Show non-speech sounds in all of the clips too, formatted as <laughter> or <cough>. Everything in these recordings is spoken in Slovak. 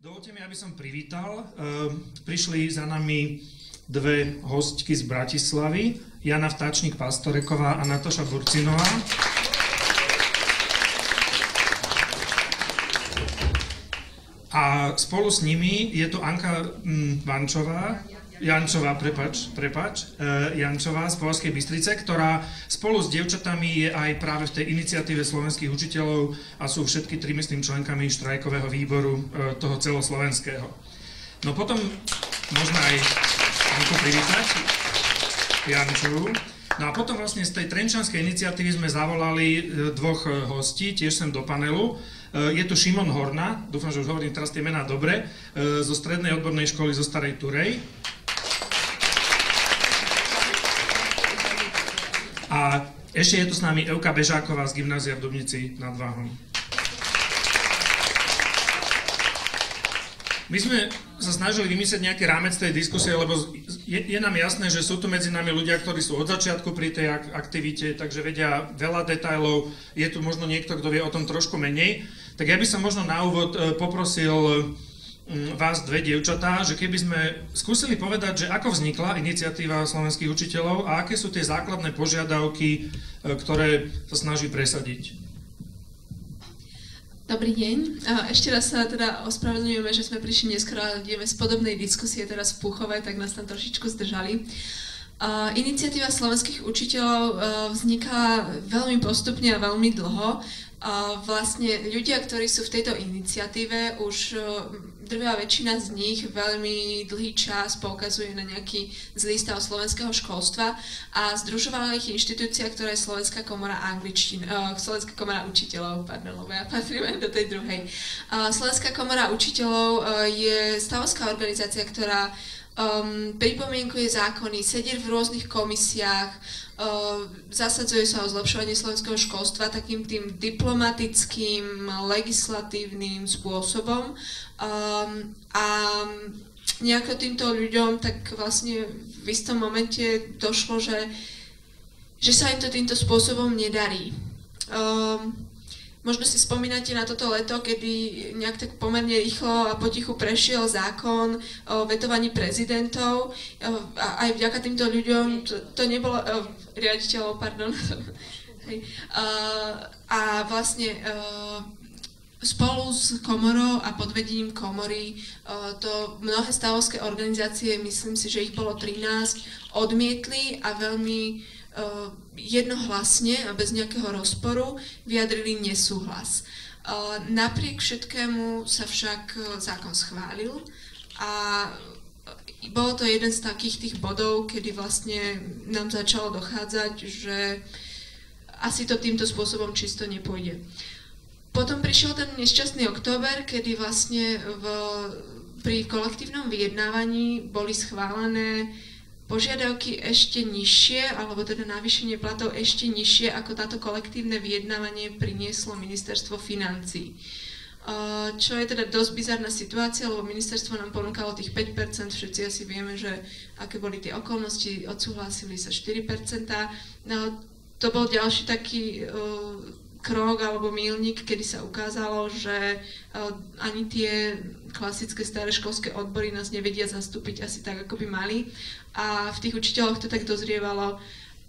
Dovolte mi, aby som privítal. Ehm, prišli za nami dve hostky z Bratislavy, Jana Vtáčnik Pastoreková a Natoša Burcinová. A spolu s nimi je tu Anka mm, Vančová, Jančová, prepač, prepač, uh, Jančová z Považskej Bystrice, ktorá spolu s dievčatami je aj práve v tej iniciatíve slovenských učiteľov a sú všetky tri, myslím, členkami štrajkového výboru uh, toho celoslovenského. No potom možno aj Anku privítať, Jančovú. No a potom vlastne z tej Trenčanskej iniciatívy sme zavolali dvoch hostí, tiež sem do panelu. Je tu Šimon Horna, dúfam, že už hovorím teraz tie mená dobre, zo Strednej odbornej školy zo Starej Turej. A ešte je tu s nami Euka Bežáková z gymnázia v Dubnici nad Váhom. My sme sa snažili vymyslieť nejaký rámec tej diskusie, lebo je, je nám jasné, že sú tu medzi nami ľudia, ktorí sú od začiatku pri tej aktivite, takže vedia veľa detajlov. Je tu možno niekto, kto vie o tom trošku menej. Tak ja by som možno na úvod e, poprosil vás dve dievčatá, že keby sme skúsili povedať, že ako vznikla iniciatíva slovenských učiteľov a aké sú tie základné požiadavky, e, ktoré sa snaží presadiť. Dobrý deň. Ešte raz sa teda ospravedlňujeme, že sme prišli neskoro, ale ideme z podobnej diskusie teraz v Púchove, tak nás tam trošičku zdržali. Iniciatíva slovenských učiteľov e, vzniká veľmi postupne a veľmi dlho. Vlastne ľudia, ktorí sú v tejto iniciatíve, už e, drvá väčšina z nich veľmi dlhý čas poukazuje na nejaký zlý stav slovenského školstva a združovala ich inštitúcia, ktorá je Slovenská komora angličtín, uh, Slovenská komora učiteľov, pardon, lebo ja patrím aj do tej druhej. Uh, Slovenská komora učiteľov uh, je stavovská organizácia, ktorá um, pripomienkuje zákony, sedí v rôznych komisiách, uh, zasadzuje sa o zlepšovanie slovenského školstva takým tým diplomatickým, legislatívnym spôsobom Um, a nejako týmto ľuďom tak vlastne v istom momente došlo, že, že sa im to týmto spôsobom nedarí. Um, možno si spomínate na toto leto, kedy nejak tak pomerne rýchlo a potichu prešiel zákon o vetovaní prezidentov. A aj vďaka týmto ľuďom to, to nebolo, uh, riaditeľov, pardon, <laughs> uh, a vlastne uh, Spolu s komorou a pod vedením komory e, to mnohé stavovské organizácie, myslím si, že ich bolo 13, odmietli a veľmi e, jednohlasne a bez nejakého rozporu vyjadrili nesúhlas. E, napriek všetkému sa však zákon schválil a bolo to jeden z takých tých bodov, kedy vlastne nám začalo dochádzať, že asi to týmto spôsobom čisto nepôjde. Potom prišiel ten nešťastný október, kedy vlastne v, pri kolektívnom vyjednávaní boli schválené požiadavky ešte nižšie, alebo teda navýšenie platov ešte nižšie, ako táto kolektívne vyjednávanie prinieslo ministerstvo financí. Čo je teda dosť bizarná situácia, lebo ministerstvo nám ponúkalo tých 5%, všetci asi vieme, že aké boli tie okolnosti, odsúhlasili sa 4%. No, to bol ďalší taký krok alebo milník, kedy sa ukázalo, že eh, ani tie klasické staré školské odbory nás nevedia zastúpiť asi tak, ako by mali. A v tých učiteľoch to tak dozrievalo,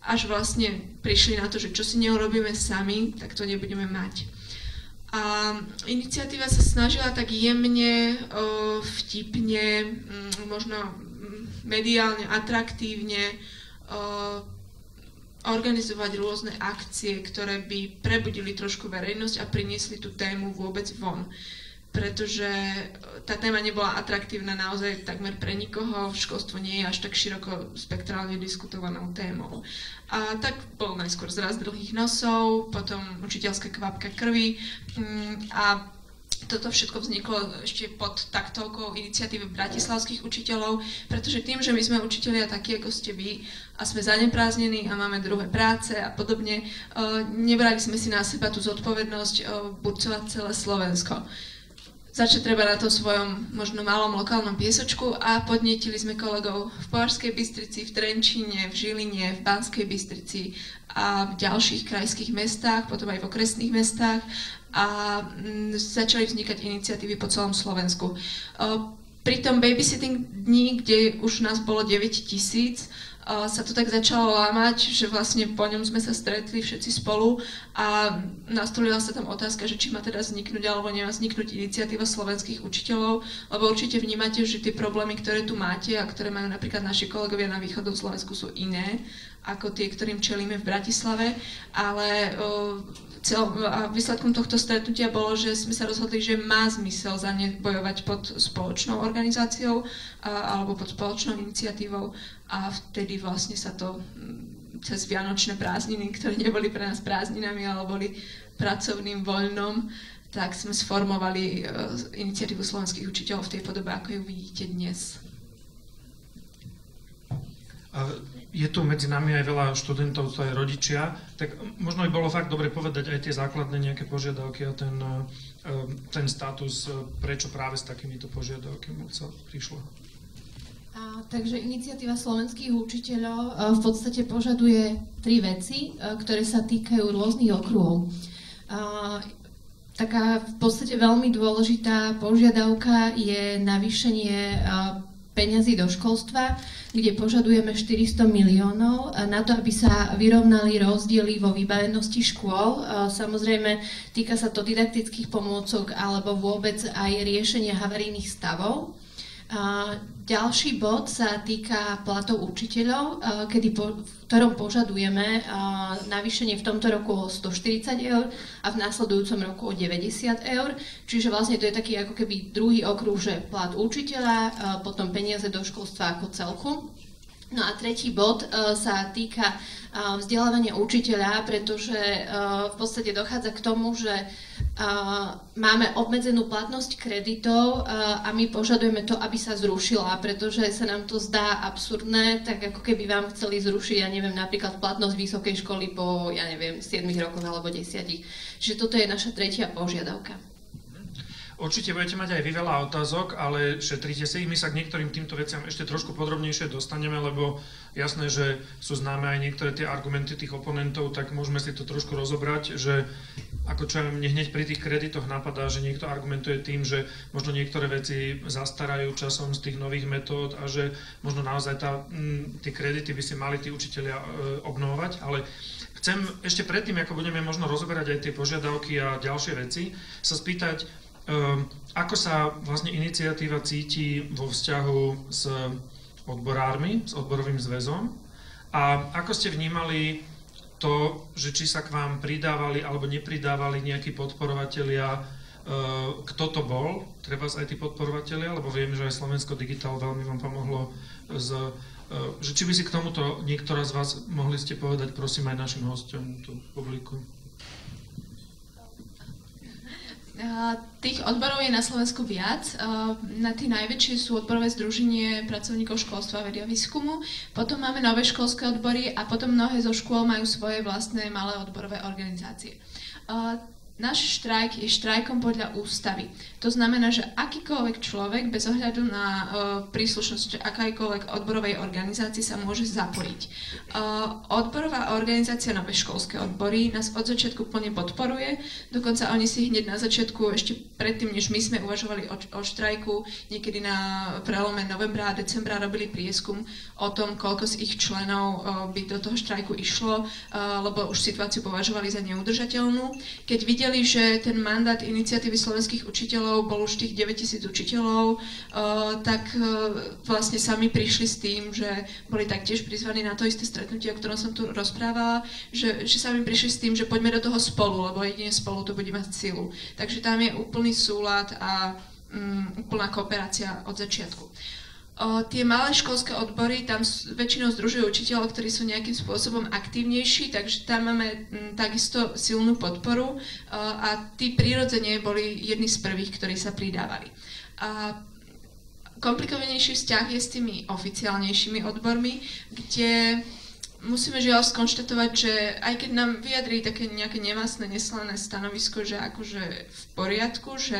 až vlastne prišli na to, že čo si neurobíme sami, tak to nebudeme mať. A iniciatíva sa snažila tak jemne, vtipne, mm, možno mm, mediálne, atraktívne organizovať rôzne akcie, ktoré by prebudili trošku verejnosť a priniesli tú tému vôbec von. Pretože e, tá téma nebola atraktívna naozaj takmer pre nikoho, školstvo nie je až tak široko spektrálne diskutovanou témou. A tak bol najskôr zraz dlhých nosov, potom učiteľská kvapka krvi mm, a toto všetko vzniklo ešte pod taktovkou iniciatívy bratislavských učiteľov, pretože tým, že my sme učiteľia takí, ako ste vy, a sme zanepráznení a máme druhé práce a podobne, uh, nebrali sme si na seba tú zodpovednosť uh, burcovať celé Slovensko. Začať treba na tom svojom možno malom lokálnom piesočku a podnietili sme kolegov v Považskej Bystrici, v Trenčíne, v Žiline, v Banskej Bystrici a v ďalších krajských mestách, potom aj v okresných mestách a mm, začali vznikať iniciatívy po celom Slovensku. Pri tom babysitting dní, kde už nás bolo 9 tisíc, sa to tak začalo lámať, že vlastne po ňom sme sa stretli všetci spolu a nastolila sa tam otázka, že či má teda vzniknúť alebo nemá vzniknúť iniciatíva slovenských učiteľov, lebo určite vnímate, že tie problémy, ktoré tu máte a ktoré majú napríklad naši kolegovia na východnom Slovensku sú iné ako tie, ktorým čelíme v Bratislave, ale cel, výsledkom tohto stretnutia bolo, že sme sa rozhodli, že má zmysel za ne bojovať pod spoločnou organizáciou a, alebo pod spoločnou iniciatívou a vtedy vlastne sa to mm, cez Vianočné prázdniny, ktoré neboli pre nás prázdninami, ale boli pracovným voľnom, tak sme sformovali uh, iniciatívu slovenských učiteľov v tej podobe, ako ju vidíte dnes. A je tu medzi nami aj veľa študentov, to aj rodičia, tak možno by bolo fakt dobre povedať aj tie základné nejaké požiadavky a ten, e, ten status, e, prečo práve s takýmito požiadavkami sa prišlo. A, takže iniciatíva slovenských učiteľov a, e, v podstate požaduje tri veci, a, ktoré sa týkajú rôznych okruhov. A, taká v podstate veľmi dôležitá požiadavka je navýšenie peňazí do školstva, kde požadujeme 400 miliónov na to, aby sa vyrovnali rozdiely vo vybavenosti škôl. Samozrejme, týka sa to didaktických pomôcok alebo vôbec aj riešenia havarijných stavov. Ďalší bod sa týka platov učiteľov, kedy po, v ktorom požadujeme navýšenie v tomto roku o 140 eur a v následujúcom roku o 90 eur. Čiže vlastne to je taký ako keby druhý okruh, že plat učiteľa, potom peniaze do školstva ako celku. No a tretí bod uh, sa týka uh, vzdelávania učiteľa, pretože uh, v podstate dochádza k tomu, že máme obmedzenú platnosť kreditov a my požadujeme to, aby sa zrušila, pretože sa nám to zdá absurdné, tak ako keby vám chceli zrušiť, ja neviem, napríklad platnosť vysokej školy po, ja neviem, 7 rokoch alebo 10. Čiže toto je naša tretia požiadavka. Určite budete mať aj vy veľa otázok, ale šetrite si ich. My sa k niektorým týmto veciam ešte trošku podrobnejšie dostaneme, lebo jasné, že sú známe aj niektoré tie argumenty tých oponentov, tak môžeme si to trošku rozobrať, že ako čo mne hneď pri tých kreditoch napadá, že niekto argumentuje tým, že možno niektoré veci zastarajú časom z tých nových metód a že možno naozaj tá, m, tie kredity by si mali tí učiteľia e, obnovovať, ale chcem ešte predtým, ako budeme možno rozoberať aj tie požiadavky a ďalšie veci, sa spýtať, ako sa vlastne iniciatíva cíti vo vzťahu s odborármi, s odborovým zväzom? A ako ste vnímali to, že či sa k vám pridávali alebo nepridávali nejakí podporovatelia, ehm, kto to bol, treba aj tí podporovatelia, lebo viem, že aj Slovensko Digital veľmi vám pomohlo z ehm, že či by si k tomuto niektorá z vás mohli ste povedať, prosím, aj našim hostom tu publiku. Tých odborov je na Slovensku viac. Na tí najväčšie sú odborové združenie pracovníkov školstva vedia výskumu, potom máme nové školské odbory a potom mnohé zo škôl majú svoje vlastné malé odborové organizácie. Náš štrajk je štrajkom podľa ústavy. To znamená, že akýkoľvek človek bez ohľadu na uh, príslušnosť akajkoľvek odborovej organizácii sa môže zapojiť. Uh, odborová organizácia Nové školské odbory nás od začiatku plne podporuje, dokonca oni si hneď na začiatku, ešte predtým, než my sme uvažovali o, o štrajku, niekedy na prelome novembra a decembra robili prieskum o tom, koľko z ich členov uh, by do toho štrajku išlo, lebo už situáciu považovali za neudržateľnú. Keď videli, že ten mandát iniciatívy slovenských učiteľov bol už tých 9000 učiteľov, uh, tak uh, vlastne sami prišli s tým, že boli taktiež prizvaní na to isté stretnutie, o ktorom som tu rozprávala, že, že sami prišli s tým, že poďme do toho spolu, lebo jedine spolu to bude mať silu. Takže tam je úplný súlad a um, úplná kooperácia od začiatku. Tie malé školské odbory, tam väčšinou združujú učiteľov, ktorí sú nejakým spôsobom aktívnejší, takže tam máme m, takisto silnú podporu a tí prirodzene boli jedni z prvých, ktorí sa pridávali. A komplikovanejší vzťah je s tými oficiálnejšími odbormi, kde musíme žiaľ skonštatovať, že aj keď nám vyjadrí také nejaké nemastné, neslané stanovisko, že akože v poriadku, že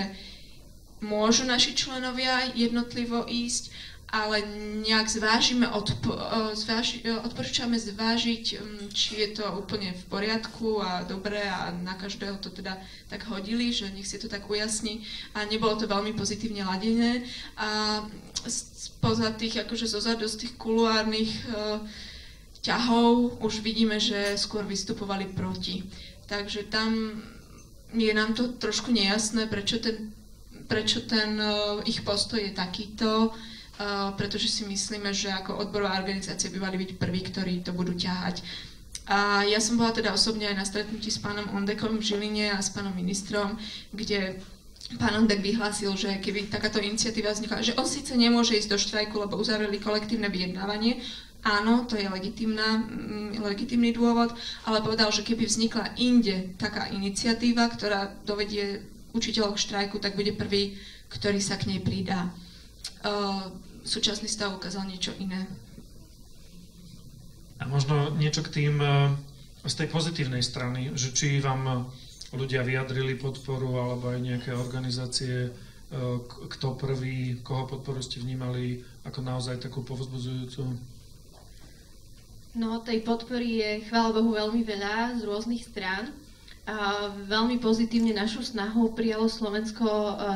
môžu naši členovia jednotlivo ísť, ale nejak zvážime, odpo, zváži, odporúčame zvážiť, mm, či je to úplne v poriadku a dobré a na každého to teda tak hodili, že nech si to tak ujasní. A nebolo to veľmi pozitívne ladené. A spoza tých, akože zozadu z tých kuluárnych uh, ťahov už vidíme, že skôr vystupovali proti. Takže tam je nám to trošku nejasné, prečo ten, prečo ten ich postoj je takýto pretože si myslíme, že ako odborová organizácia by mali byť prví, ktorí to budú ťahať. A ja som bola teda osobne aj na stretnutí s pánom Ondekom v Žiline a s pánom ministrom, kde pán Ondek vyhlásil, že keby takáto iniciatíva vznikla, že on síce nemôže ísť do štrajku, lebo uzavreli kolektívne vyjednávanie, áno, to je mm, legitímny dôvod, ale povedal, že keby vznikla inde taká iniciatíva, ktorá dovedie učiteľov k štrajku, tak bude prvý, ktorý sa k nej pridá. Uh, súčasný stav ukázal niečo iné. A možno niečo k tým eh, z tej pozitívnej strany, že či vám ľudia vyjadrili podporu alebo aj nejaké organizácie, eh, kto prvý, koho podporu ste vnímali ako naozaj takú povzbudzujúcu? No, tej podpory je, chvála Bohu, veľmi veľa z rôznych strán. A veľmi pozitívne našu snahu prijalo Slovensko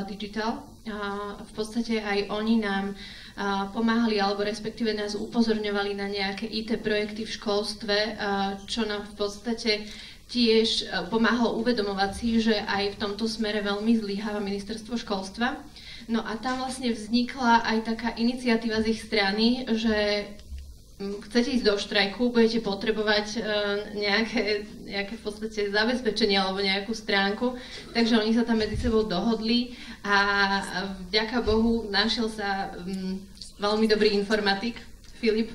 Digital. A v podstate aj oni nám pomáhali alebo respektíve nás upozorňovali na nejaké IT projekty v školstve, čo nám v podstate tiež pomáhalo uvedomovať si, že aj v tomto smere veľmi zlyháva ministerstvo školstva. No a tam vlastne vznikla aj taká iniciatíva z ich strany, že chcete ísť do štrajku, budete potrebovať uh, nejaké, nejaké v podstate zabezpečenie alebo nejakú stránku, takže oni sa tam medzi sebou dohodli a vďaka Bohu našiel sa um, veľmi dobrý informatik, Filip,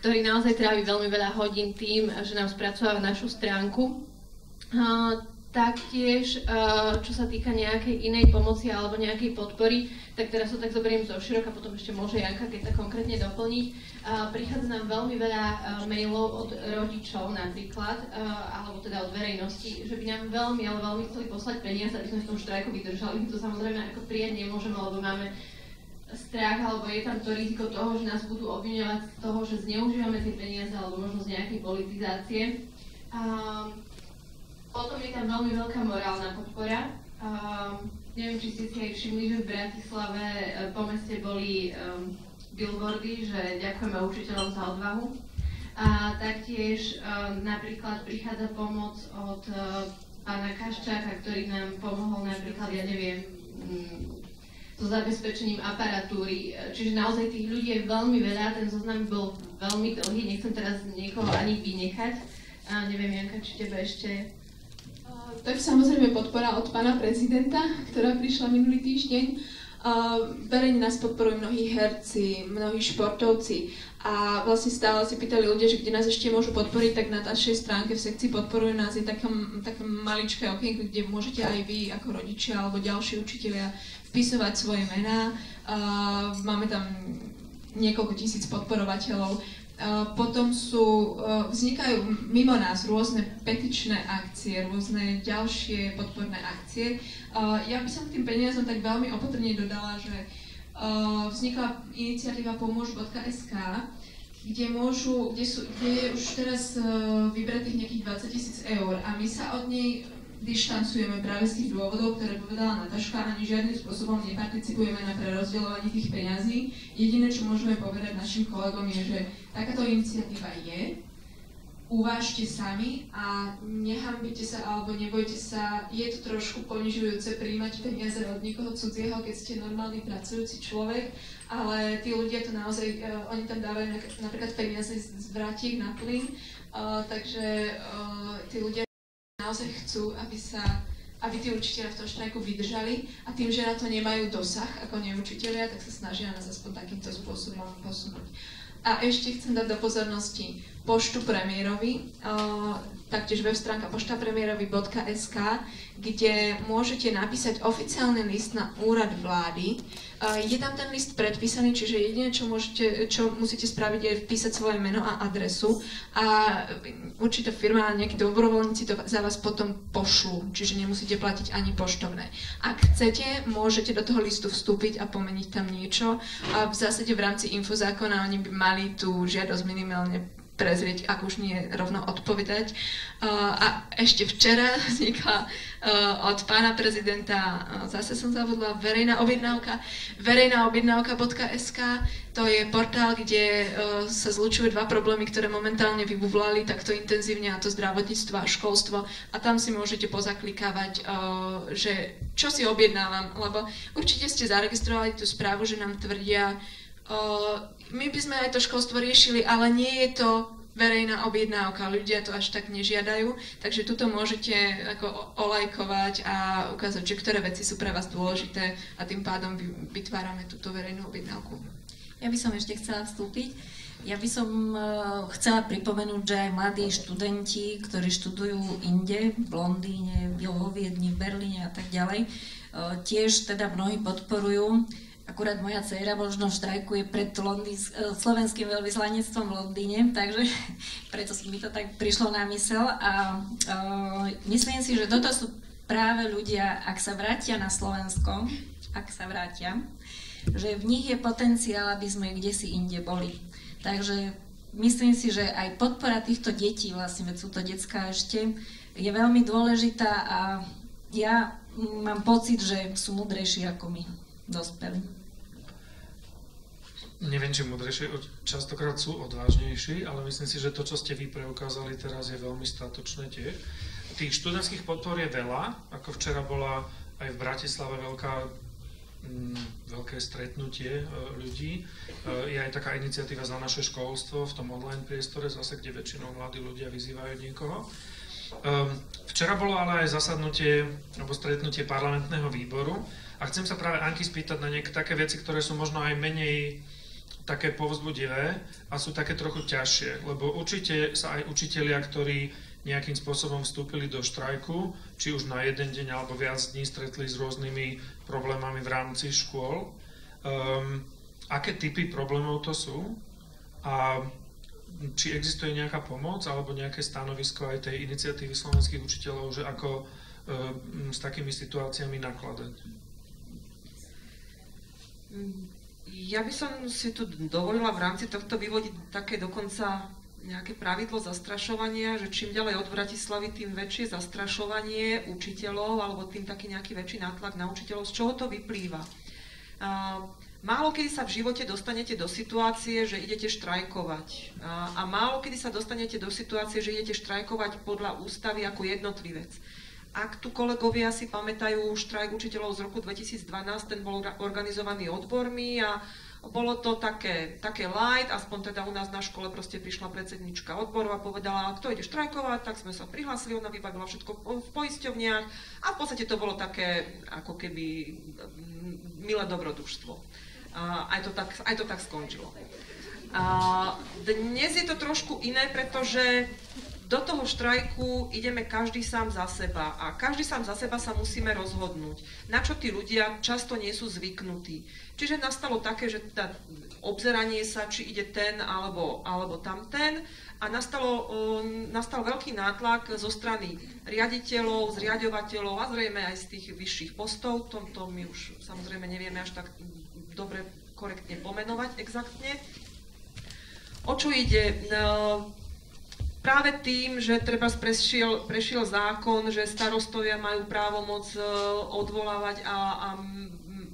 ktorý naozaj trávi veľmi veľa hodín tým, že nám spracováva našu stránku. Taktiež, čo sa týka nejakej inej pomoci alebo nejakej podpory, tak teraz to tak zoberiem zo široka, potom ešte môže Janka keď tak konkrétne doplniť. Prichádza nám veľmi veľa mailov od rodičov napríklad, alebo teda od verejnosti, že by nám veľmi, ale veľmi chceli poslať peniaze, aby sme v tom štrajku vydržali. My to samozrejme ako prijať nemôžeme, lebo máme strach, alebo je tam to riziko toho, že nás budú obviňovať z toho, že zneužívame tie peniaze, alebo možno z nejakej politizácie. Potom je tam veľmi veľká morálna podpora. Um, neviem, či ste si aj všimli, že v Bratislave uh, po meste boli um, billboardy, že ďakujeme učiteľom za odvahu. A taktiež um, napríklad prichádza pomoc od uh, pána Kaščáka, ktorý nám pomohol napríklad, ja neviem, um, so zabezpečením aparatúry. Čiže naozaj tých ľudí je veľmi veľa, ten zoznam bol veľmi dlhý, nechcem teraz niekoho ani vynechať. A neviem, Janka, či tebe ešte tak samozrejme podpora od pána prezidenta, ktorá prišla minulý týždeň. Verejne nás podporujú mnohí herci, mnohí športovci a vlastne stále si pýtali ľudia, že kde nás ešte môžu podporiť, tak na našej stránke v sekcii podporujú nás je také, také maličké okienko, kde môžete aj vy ako rodičia alebo ďalší učitelia vpisovať svoje mená. Máme tam niekoľko tisíc podporovateľov potom sú, e, vznikajú mimo nás rôzne petičné akcie, rôzne ďalšie podporné akcie. Ja by som k tým peniazom tak veľmi opatrne dodala, že e, vznikla iniciatíva pomôž.sk, kde, môžu, kde, sú, kde je už teraz e, vybratých nejakých 20 tisíc eur a my sa od nej dištancujeme práve z tých dôvodov, ktoré povedala Nataška, ani žiadnym spôsobom neparticipujeme na prerozdeľovaní tých peňazí. Jediné, čo môžeme povedať našim kolegom je, že takáto iniciatíva je, uvážte sami a nehambite sa alebo nebojte sa, je to trošku ponižujúce príjmať peniaze od niekoho cudzieho, keď ste normálny pracujúci človek, ale tí ľudia to naozaj, uh, oni tam dávajú napríklad peniaze z vrátiek na plyn, uh, takže uh, tí ľudia naozaj chcú, aby sa aby tí učiteľia v tom štrajku vydržali a tým, že na to nemajú dosah ako neučiteľia, tak sa snažia nás aspoň takýmto spôsobom posunúť. A ešte chcem dať do pozornosti poštu premiérovi, taktiež web stránka poštapremierovi.sk, kde môžete napísať oficiálny list na úrad vlády. Je tam ten list predpísaný, čiže jediné, čo, môžete, čo musíte spraviť, je vpísať svoje meno a adresu a určitá firma a nejakí dobrovoľníci to za vás potom pošlú, čiže nemusíte platiť ani poštovné. Ak chcete, môžete do toho listu vstúpiť a pomeniť tam niečo. A v zásade v rámci infozákona oni by mali tú žiadosť minimálne prezrieť, ak už nie rovno odpovedať. A ešte včera <laughs> vznikla od pána prezidenta, zase som zavodla, verejná objednávka, verejnáobjednávka.sk, to je portál, kde sa zlučujú dva problémy, ktoré momentálne vybuvlali takto intenzívne, a to zdravotníctvo a školstvo. A tam si môžete pozaklikávať, že čo si objednávam, lebo určite ste zaregistrovali tú správu, že nám tvrdia, my by sme aj to školstvo riešili, ale nie je to verejná objednávka, ľudia to až tak nežiadajú, takže tuto môžete ako olajkovať a ukázať, že ktoré veci sú pre vás dôležité a tým pádom vytvárame túto verejnú objednávku. Ja by som ešte chcela vstúpiť. Ja by som uh, chcela pripomenúť, že aj mladí študenti, ktorí študujú inde, v Londýne, vo Viedni, v Berlíne a tak ďalej, uh, tiež teda mnohí podporujú Akurát moja dcera možno štrajkuje pred Londýns, e, slovenským veľvyslanectvom v Londýne, takže <laughs> preto mi to tak prišlo na mysel a uh, myslím si, že toto sú práve ľudia, ak sa vrátia na Slovensko, ak sa vrátia, že v nich je potenciál, aby sme kde si inde boli. Takže myslím si, že aj podpora týchto detí, vlastne veď sú to detská ešte, je veľmi dôležitá a ja mám pocit, že sú mudrejší ako my, dospelí neviem, či múdrejšie, častokrát sú odvážnejší, ale myslím si, že to, čo ste vy preukázali teraz, je veľmi statočné tiež. Tých študentských podpor je veľa, ako včera bola aj v Bratislave veľká, mm, veľké stretnutie e, ľudí. E, je aj taká iniciatíva za naše školstvo v tom online priestore, zase kde väčšinou mladí ľudia vyzývajú niekoho. Um, včera bolo ale aj zasadnutie alebo stretnutie parlamentného výboru a chcem sa práve Anky spýtať na nejaké také veci, ktoré sú možno aj menej také povzbudivé a sú také trochu ťažšie, lebo určite sa aj učitelia, ktorí nejakým spôsobom vstúpili do štrajku, či už na jeden deň alebo viac dní stretli s rôznymi problémami v rámci škôl. Um, aké typy problémov to sú a či existuje nejaká pomoc alebo nejaké stanovisko aj tej iniciatívy slovenských učiteľov, že ako um, s takými situáciami nakladať? Mm. Ja by som si tu dovolila v rámci tohto vyvodiť také dokonca nejaké pravidlo zastrašovania, že čím ďalej od Bratislavy, tým väčšie zastrašovanie učiteľov alebo tým taký nejaký väčší nátlak na učiteľov. Z čoho to vyplýva? Málo kedy sa v živote dostanete do situácie, že idete štrajkovať. A, a málo kedy sa dostanete do situácie, že idete štrajkovať podľa ústavy ako jednotlivec. Ak tu kolegovia si pamätajú štrajk učiteľov z roku 2012, ten bol organizovaný odbormi a bolo to také, také light, aspoň teda u nás na škole proste prišla predsednička odboru a povedala, kto ide štrajkovať, tak sme sa prihlásili, ona vybavila všetko v poisťovniach a v podstate to bolo také ako keby mm, milé dobrodružstvo. A aj to tak, aj to tak skončilo. A dnes je to trošku iné, pretože do toho štrajku ideme každý sám za seba a každý sám za seba sa musíme rozhodnúť, na čo tí ľudia často nie sú zvyknutí. Čiže nastalo také, že teda obzeranie sa, či ide ten alebo, alebo tamten a nastalo, um, nastal veľký nátlak zo strany riaditeľov, zriadovateľov a zrejme aj z tých vyšších postov, to, to my už samozrejme nevieme až tak dobre, korektne pomenovať exaktne. O čo ide? No, práve tým, že treba prešiel, prešiel zákon, že starostovia majú právo moc e, odvolávať a, a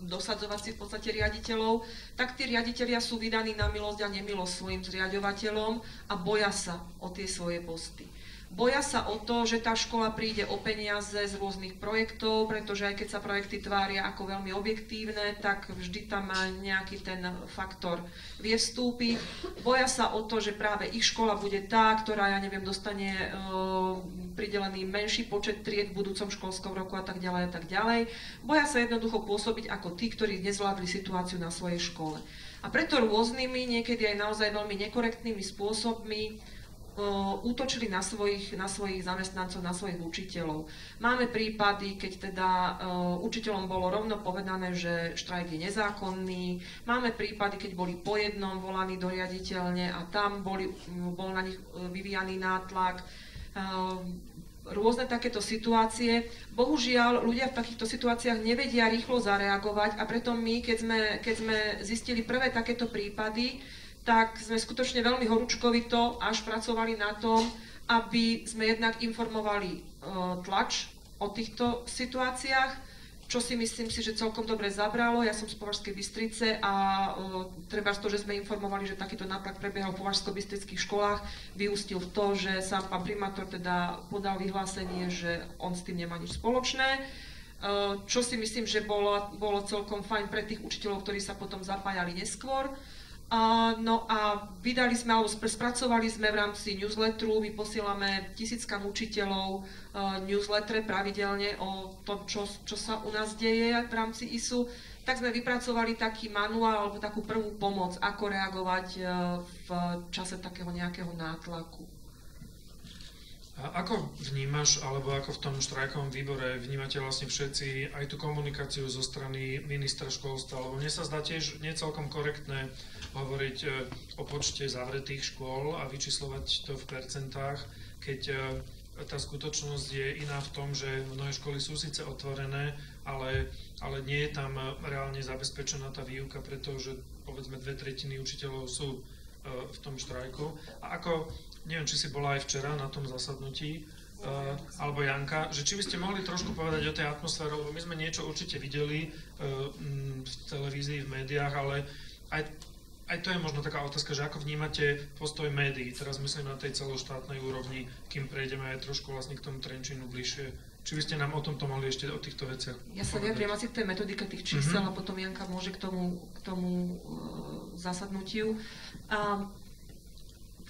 dosadzovať si v podstate riaditeľov, tak tí riaditeľia sú vydaní na milosť a nemilosť svojim zriadovateľom a boja sa o tie svoje posty. Boja sa o to, že tá škola príde o peniaze z rôznych projektov, pretože aj keď sa projekty tvária ako veľmi objektívne, tak vždy tam má nejaký ten faktor vie vstúpiť. Boja sa o to, že práve ich škola bude tá, ktorá, ja neviem, dostane e, pridelený menší počet tried v budúcom školskom roku a tak ďalej a tak ďalej. Boja sa jednoducho pôsobiť ako tí, ktorí nezvládli situáciu na svojej škole. A preto rôznymi, niekedy aj naozaj veľmi nekorektnými spôsobmi útočili na svojich, na svojich zamestnancov, na svojich učiteľov. Máme prípady, keď teda učiteľom bolo rovno povedané, že štrajk je nezákonný. Máme prípady, keď boli po jednom volaní do riaditeľne a tam boli, bol na nich vyvíjaný nátlak rôzne takéto situácie. Bohužiaľ, ľudia v takýchto situáciách nevedia rýchlo zareagovať a preto my, keď sme, keď sme zistili prvé takéto prípady, tak sme skutočne veľmi horúčkovito až pracovali na tom, aby sme jednak informovali uh, tlač o týchto situáciách, čo si myslím si, že celkom dobre zabralo. Ja som z Považskej Bystrice a uh, treba to, že sme informovali, že takýto nátlak prebiehal v Považsko-Bystrických školách, vyústil v to, že sám pán primátor teda podal vyhlásenie, že on s tým nemá nič spoločné. Uh, čo si myslím, že bolo celkom fajn pre tých učiteľov, ktorí sa potom zapájali neskôr. No a vydali sme, alebo spracovali sme v rámci newsletteru, my posielame tisíckam učiteľov uh, newsletter pravidelne o tom, čo, čo sa u nás deje v rámci ISU, tak sme vypracovali taký manuál alebo takú prvú pomoc, ako reagovať uh, v čase takého nejakého nátlaku. A ako vnímaš, alebo ako v tom štrajkovom výbore vnímate vlastne všetci aj tú komunikáciu zo strany ministra školstva, lebo mne sa zdá tiež nie celkom korektné hovoriť e, o počte zavretých škôl a vyčíslovať to v percentách, keď e, tá skutočnosť je iná v tom, že mnohé školy sú síce otvorené, ale, ale nie je tam reálne zabezpečená tá výuka, pretože povedzme dve tretiny učiteľov sú e, v tom štrajku. A ako neviem, či si bola aj včera na tom zasadnutí, uh, alebo Janka, že či by ste mohli trošku povedať o tej atmosfére, lebo my sme niečo určite videli uh, v televízii, v médiách, ale aj, aj to je možno taká otázka, že ako vnímate postoj médií, teraz myslím na tej celoštátnej úrovni, kým prejdeme aj trošku vlastne k tomu Trenčinu bližšie. Či by ste nám o tomto mohli ešte o týchto veciach Ja sa vyjadrím asi k tej metodike tých čísel mm-hmm. a potom Janka môže k tomu, k tomu uh, zasadnutiu. Uh,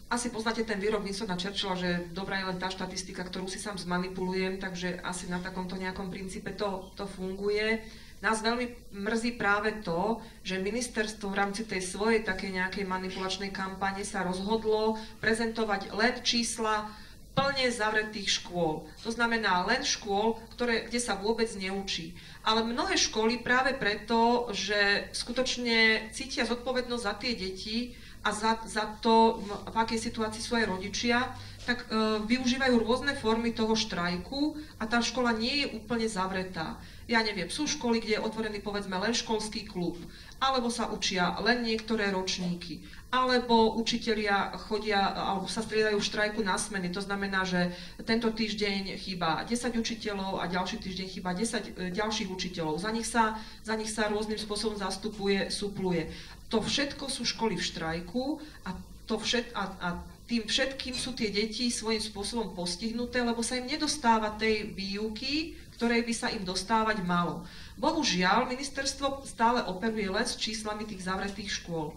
asi poznáte ten výrok Winstona Churchilla, že dobrá je len tá štatistika, ktorú si sám zmanipulujem, takže asi na takomto nejakom princípe to, to funguje. Nás veľmi mrzí práve to, že ministerstvo v rámci tej svojej takej nejakej manipulačnej kampane sa rozhodlo prezentovať len čísla plne zavretých škôl. To znamená len škôl, ktoré, kde sa vôbec neučí. Ale mnohé školy práve preto, že skutočne cítia zodpovednosť za tie deti, a za, za to, v akej situácii sú aj rodičia, tak e, využívajú rôzne formy toho štrajku a tá škola nie je úplne zavretá. Ja neviem, sú školy, kde je otvorený povedzme len školský klub, alebo sa učia len niektoré ročníky, alebo učitelia chodia alebo sa striedajú v štrajku na smeny. To znamená, že tento týždeň chýba 10 učiteľov a ďalší týždeň chýba 10 e, ďalších učiteľov. Za nich sa, za nich sa rôznym spôsobom zastupuje, supluje. To všetko sú školy v štrajku a, to všet, a, a tým všetkým sú tie deti svojím spôsobom postihnuté, lebo sa im nedostáva tej výuky, ktorej by sa im dostávať malo. Bohužiaľ, ministerstvo stále operuje len s číslami tých zavretých škôl.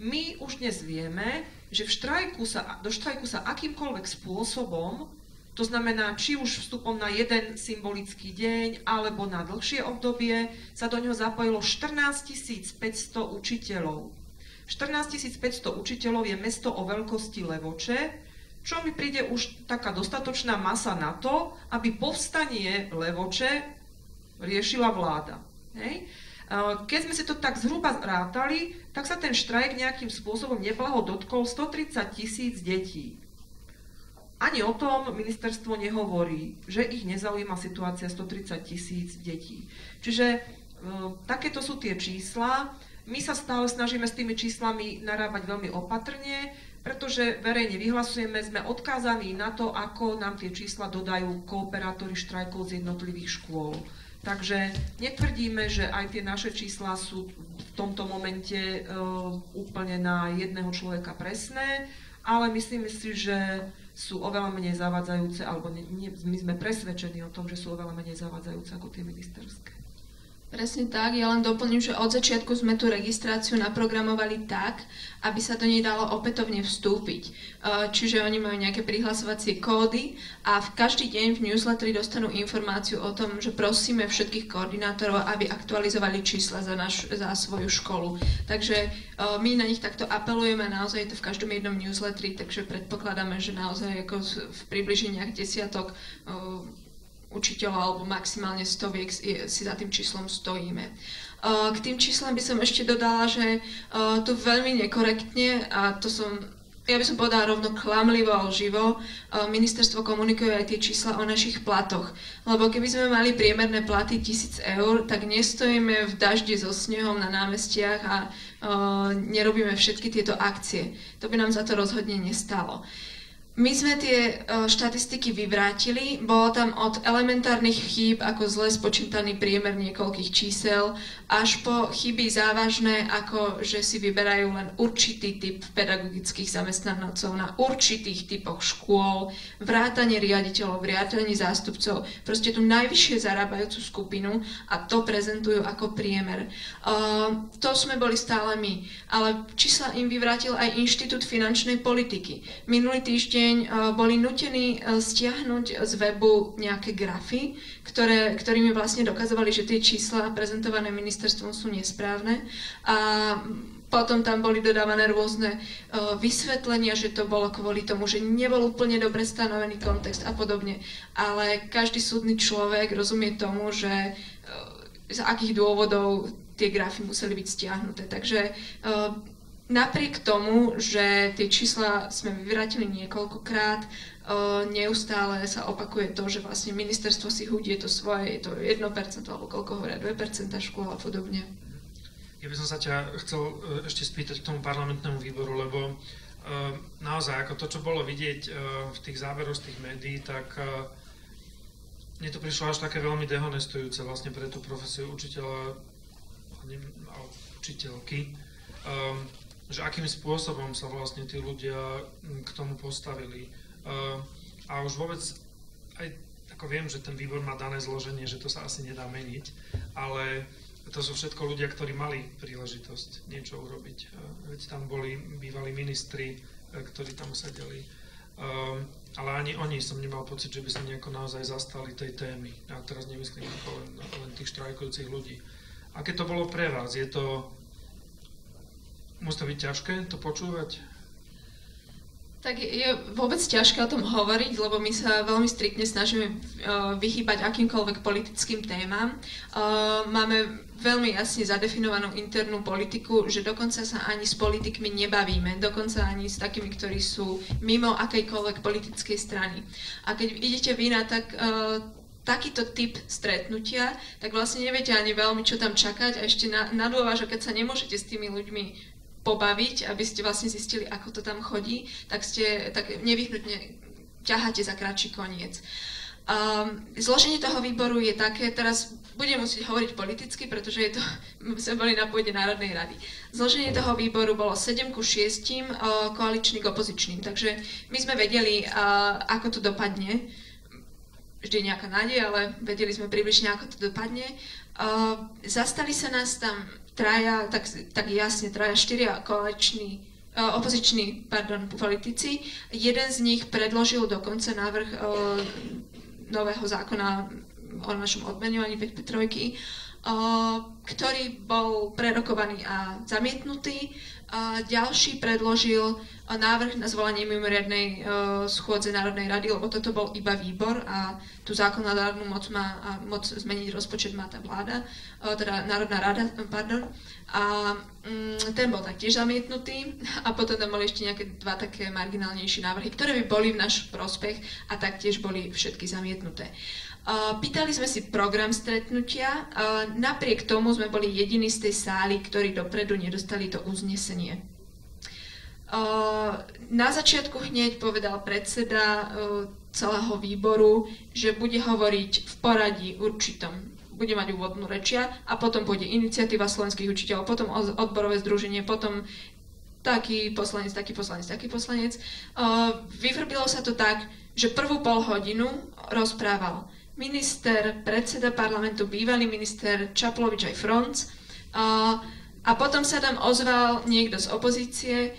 My už dnes vieme, že v štrajku sa, do štrajku sa akýmkoľvek spôsobom, to znamená či už vstupom na jeden symbolický deň alebo na dlhšie obdobie, sa do ňoho zapojilo 14 500 učiteľov. 14 500 učiteľov je mesto o veľkosti Levoče, čo mi príde už taká dostatočná masa na to, aby povstanie Levoče riešila vláda. Hej? Keď sme si to tak zhruba rátali, tak sa ten štrajk nejakým spôsobom neblaho dotkol 130 tisíc detí. Ani o tom ministerstvo nehovorí, že ich nezaujíma situácia 130 tisíc detí. Čiže e, takéto sú tie čísla. My sa stále snažíme s tými číslami narábať veľmi opatrne, pretože verejne vyhlasujeme, sme odkázaní na to, ako nám tie čísla dodajú kooperátori štrajkov z jednotlivých škôl. Takže netvrdíme, že aj tie naše čísla sú v tomto momente e, úplne na jedného človeka presné, ale myslíme si, že sú oveľa menej zavádzajúce, alebo nie, nie, my sme presvedčení o tom, že sú oveľa menej zavádzajúce ako tie ministerské. Presne tak, ja len doplním, že od začiatku sme tú registráciu naprogramovali tak, aby sa do nej dalo opätovne vstúpiť. E, čiže oni majú nejaké prihlasovacie kódy a v každý deň v newsletteri dostanú informáciu o tom, že prosíme všetkých koordinátorov, aby aktualizovali čísla za, naš, za svoju školu. Takže e, my na nich takto apelujeme, naozaj je to v každom jednom newsletteri, takže predpokladáme, že naozaj ako v približeniach desiatok e, učiteľov alebo maximálne stoviek si za tým číslom stojíme. K tým číslam by som ešte dodala, že to veľmi nekorektne, a to som ja by som povedala rovno klamlivo a lživo, ministerstvo komunikuje aj tie čísla o našich platoch. Lebo keby sme mali priemerné platy 1000 eur, tak nestojíme v daždi so snehom na námestiach a nerobíme všetky tieto akcie. To by nám za to rozhodne nestalo. My sme tie uh, štatistiky vyvrátili, bolo tam od elementárnych chýb ako zle spočítaný priemer niekoľkých čísel, až po chyby závažné, ako že si vyberajú len určitý typ pedagogických zamestnancov na určitých typoch škôl, vrátanie riaditeľov, vrátanie zástupcov, proste tú najvyššie zarábajúcu skupinu a to prezentujú ako priemer. Uh, to sme boli stále my, ale čísla im vyvrátil aj Inštitút finančnej politiky. Minulý týždeň týždeň eh, boli nutení eh, stiahnuť z webu nejaké grafy, ktoré, ktorými vlastne dokazovali, že tie čísla prezentované ministerstvom sú nesprávne. A potom tam boli dodávané rôzne uh, vysvetlenia, že to bolo kvôli tomu, že nebol úplne dobre stanovený kontext a podobne. Ale každý súdny človek rozumie tomu, že z akých dôvodov tie grafy museli byť stiahnuté. Takže uh, Napriek tomu, že tie čísla sme vyvrátili niekoľkokrát, neustále sa opakuje to, že vlastne ministerstvo si hudie to svoje, je to 1% alebo koľko hovoria, 2% škôl a podobne. Ja by som sa ťa chcel e, ešte spýtať k tomu parlamentnému výboru, lebo e, naozaj ako to, čo bolo vidieť e, v tých záveroch z tých médií, tak mne to prišlo až také veľmi dehonestujúce vlastne pre tú profesiu učiteľa učiteľky že akým spôsobom sa vlastne tí ľudia mm, k tomu postavili. A už vôbec, aj ako viem, že ten výbor má dané zloženie, že to sa asi nedá meniť, ale to sú všetko ľudia, ktorí mali príležitosť niečo urobiť. Veď tam boli bývalí ministri, e, ktorí tam sedeli. Ale ani oni som nemal pocit, že by sa nejako naozaj zastali tej témy. A teraz nemyslím ako len, len tých štrajkujúcich ľudí. Aké to bolo pre vás? Je to, Musí to byť ťažké to počúvať? Tak je vôbec ťažké o tom hovoriť, lebo my sa veľmi striktne snažíme uh, vychýbať akýmkoľvek politickým témam. Uh, máme veľmi jasne zadefinovanú internú politiku, že dokonca sa ani s politikmi nebavíme, dokonca ani s takými, ktorí sú mimo akejkoľvek politickej strany. A keď idete vy na tak, uh, takýto typ stretnutia, tak vlastne neviete ani veľmi, čo tam čakať a ešte na, na dôvažok, keď sa nemôžete s tými ľuďmi pobaviť, aby ste vlastne zistili, ako to tam chodí, tak ste tak nevyhnutne ťaháte za kratší koniec. Um, zloženie toho výboru je také, teraz budem musieť hovoriť politicky, pretože je to, <laughs> sme boli na pôde Národnej rady. Zloženie toho výboru bolo 7 ku 6 uh, koaličný k opozičným, takže my sme vedeli, uh, ako to dopadne. Vždy nejaká nádej, ale vedeli sme približne, ako to dopadne. Uh, zastali sa nás tam traja, tak, tak jasne, traja štyria koaliční uh, opoziční pardon, politici. Jeden z nich predložil dokonca návrh uh, nového zákona o našom odmenovaní 5 Petrojky, uh, ktorý bol prerokovaný a zamietnutý. A ďalší predložil návrh na zvolanie mimoriadnej schôdze Národnej rady, lebo toto bol iba výbor a tú zákonodárnu moc má a moc zmeniť rozpočet má tá vláda, teda Národná rada, pardon. A mm, ten bol taktiež zamietnutý <laughs> a potom tam boli ešte nejaké dva také marginálnejšie návrhy, ktoré by boli v náš prospech a taktiež boli všetky zamietnuté. Pýtali sme si program stretnutia, napriek tomu sme boli jediní z tej sály, ktorí dopredu nedostali to uznesenie. Na začiatku hneď povedal predseda celého výboru, že bude hovoriť v poradí určitom. Bude mať úvodnú rečia a potom pôjde iniciatíva slovenských učiteľov, potom odborové združenie, potom taký poslanec, taký poslanec, taký poslanec. Uh, vyvrbilo sa to tak, že prvú pol hodinu rozprával minister, predseda parlamentu, bývalý minister Čaplovič aj Fronc. A, a potom sa tam ozval niekto z opozície,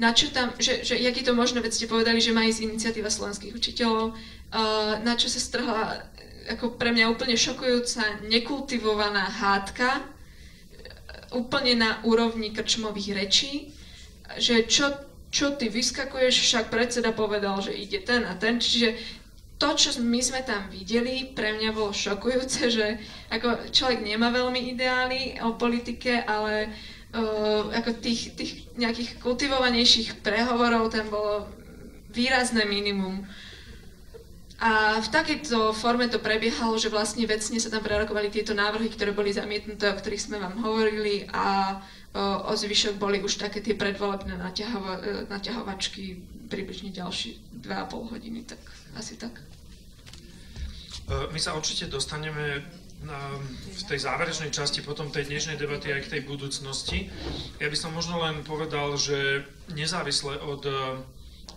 na čo tam, že, že jak je to možné, veď ste povedali, že má ísť iniciatíva slovenských učiteľov, na čo sa strhla ako pre mňa úplne šokujúca, nekultivovaná hádka, úplne na úrovni krčmových rečí, že čo, čo ty vyskakuješ, však predseda povedal, že ide ten a ten, čiže to, čo my sme tam videli, pre mňa bolo šokujúce, že ako človek nemá veľmi ideály o politike, ale uh, ako tých, tých nejakých kultivovanejších prehovorov tam bolo výrazné minimum. A v takejto forme to prebiehalo, že vlastne vecne sa tam prerokovali tieto návrhy, ktoré boli zamietnuté, o ktorých sme vám hovorili a o, o zvyšok boli už také tie predvolebné naťahova, e, naťahovačky približne ďalšie 2,5 hodiny, tak asi tak. E, my sa určite dostaneme v tej záverečnej časti potom tej dnešnej debaty aj k tej budúcnosti. Ja by som možno len povedal, že nezávisle od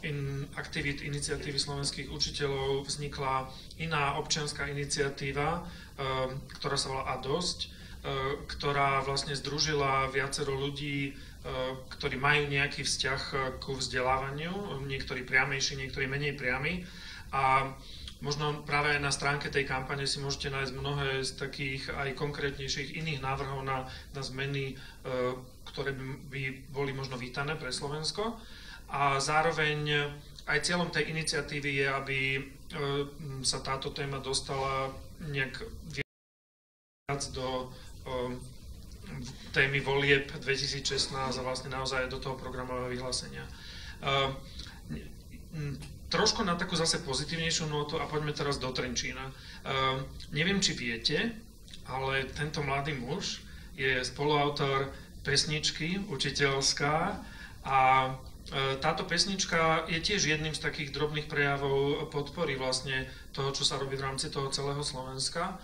in aktivít iniciatívy slovenských učiteľov vznikla iná občianská iniciatíva, ktorá sa volá ADOSť, eh, ktorá vlastne združila viacero ľudí, eh, ktorí majú nejaký vzťah ku vzdelávaniu, niektorí priamejší, niektorí menej priamy. A možno práve aj na stránke tej kampane si môžete nájsť mnohé z takých aj konkrétnejších iných návrhov na, na zmeny, ktoré by boli možno vítané pre Slovensko a zároveň aj cieľom tej iniciatívy je, aby e, sa táto téma dostala nejak viac do e, témy volieb 2016 a vlastne naozaj do toho programového vyhlásenia. E, trošku na takú zase pozitívnejšiu notu a poďme teraz do Trenčína. Neviem, či viete, ale tento mladý muž je spoluautor pesničky učiteľská a E, táto pesnička je tiež jedným z takých drobných prejavov podpory vlastne toho, čo sa robí v rámci toho celého Slovenska.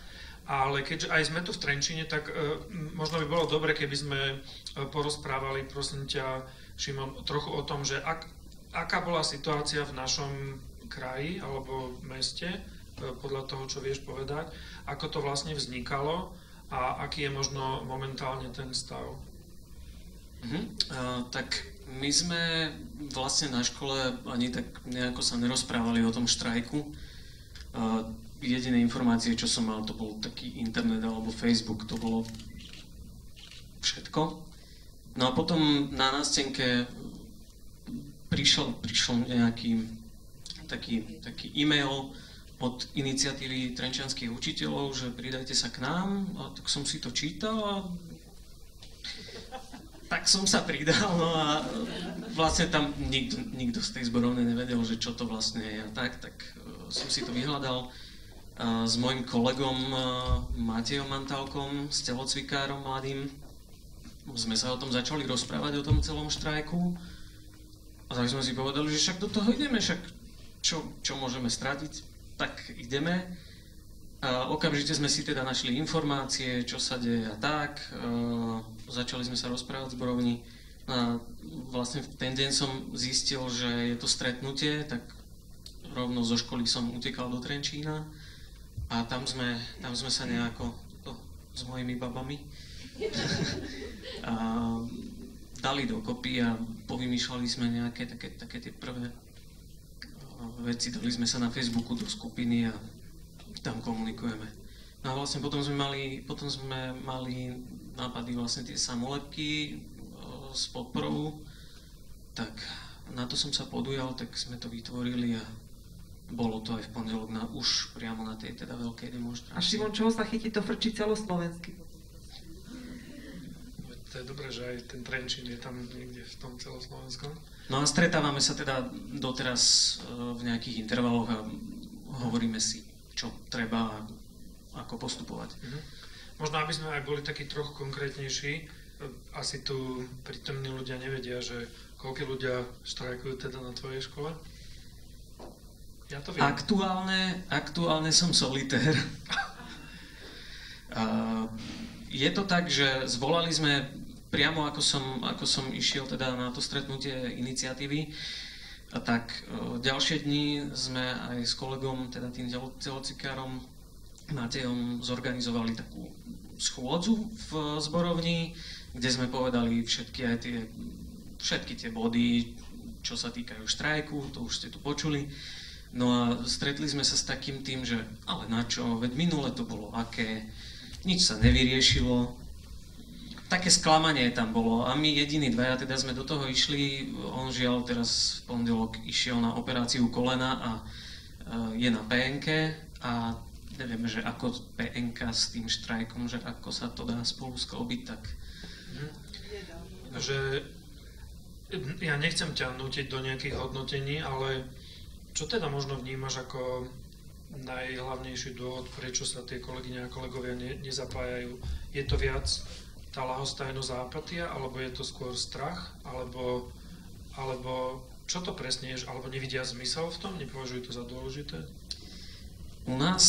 Ale keďže aj sme tu v Trenčine, tak uh, možno by bolo dobre, keby sme uh, porozprávali, prosím ťa, Šimon, trochu o tom, že ak, aká bola situácia v našom kraji alebo meste, uh, podľa toho, čo vieš povedať, ako to vlastne vznikalo a aký je možno momentálne ten stav. Uh-huh. Uh, tak my sme vlastne na škole ani tak nejako sa nerozprávali o tom štrajku. Uh, jediné informácie, čo som mal, to bol taký internet alebo Facebook, to bolo všetko. No a potom na nástenke prišiel, prišiel nejaký taký, taký e-mail od iniciatívy trenčianských učiteľov, že pridajte sa k nám. A tak som si to čítal a tak som sa pridal, no a vlastne tam nikto, nikto z tej zborovnej nevedel, že čo to vlastne je a tak, tak uh, som si to vyhľadal s mojim kolegom uh, Matejom Mantálkom, s telocvikárom mladým. Sme sa o tom začali rozprávať, o tom celom štrajku. A tak sme si povedali, že však do toho ideme, však čo, čo môžeme stratiť, tak ideme. A okamžite sme si teda našli informácie, čo sa deje a tak. Uh, začali sme sa rozprávať s Borovni. A vlastne v ten deň som zistil, že je to stretnutie, tak rovno zo školy som utekal do Trenčína a tam sme, tam sme sa nejako to, s mojimi babami <laughs> a dali dokopy a povymýšľali sme nejaké také, také tie prvé veci, dali sme sa na Facebooku do skupiny a tam komunikujeme. No a vlastne potom sme mali, potom sme mali nápady vlastne tie samolepky s podporou, tak na to som sa podujal, tak sme to vytvorili a bolo to aj v pondelok na, už priamo na tej teda veľkej demonstrácii. A Šimon, čoho sa chytí, to frčí celoslovensky. To je dobré, že aj ten Trenčín je tam niekde v tom celoslovenskom. No a stretávame sa teda doteraz v nejakých intervaloch a hovoríme si čo treba ako postupovať. Mm-hmm. Možno, aby sme aj boli takí trochu konkrétnejší, asi tu prítomní ľudia nevedia, že koľko ľudia štrajkujú teda na tvojej škole? Ja to viem. Aktuálne, aktuálne som solitér. je to tak, že zvolali sme priamo ako som, ako som išiel teda na to stretnutie iniciatívy, a tak ďalšie dni sme aj s kolegom, teda tým telocikárom, Matejom zorganizovali takú schôdzu v zborovni, kde sme povedali všetky aj tie, všetky tie body, čo sa týkajú štrajku, to už ste tu počuli. No a stretli sme sa s takým tým, že ale na čo, veď minule to bolo aké, nič sa nevyriešilo, také sklamanie tam bolo. A my jediní dvaja teda sme do toho išli, on žiaľ teraz v pondelok išiel na operáciu kolena a je na PNK a nevieme, že ako PNK s tým štrajkom, že ako sa to dá spolu sklobiť, tak... Že ja nechcem ťa nutiť do nejakých hodnotení, ale čo teda možno vnímaš ako najhlavnejší dôvod, prečo sa tie kolegyne a kolegovia ne, nezapájajú? Je to viac tá lahostajnosť a apatia, alebo je to skôr strach, alebo, alebo čo to presne je, alebo nevidia zmysel v tom, nepovažujú to za dôležité? U nás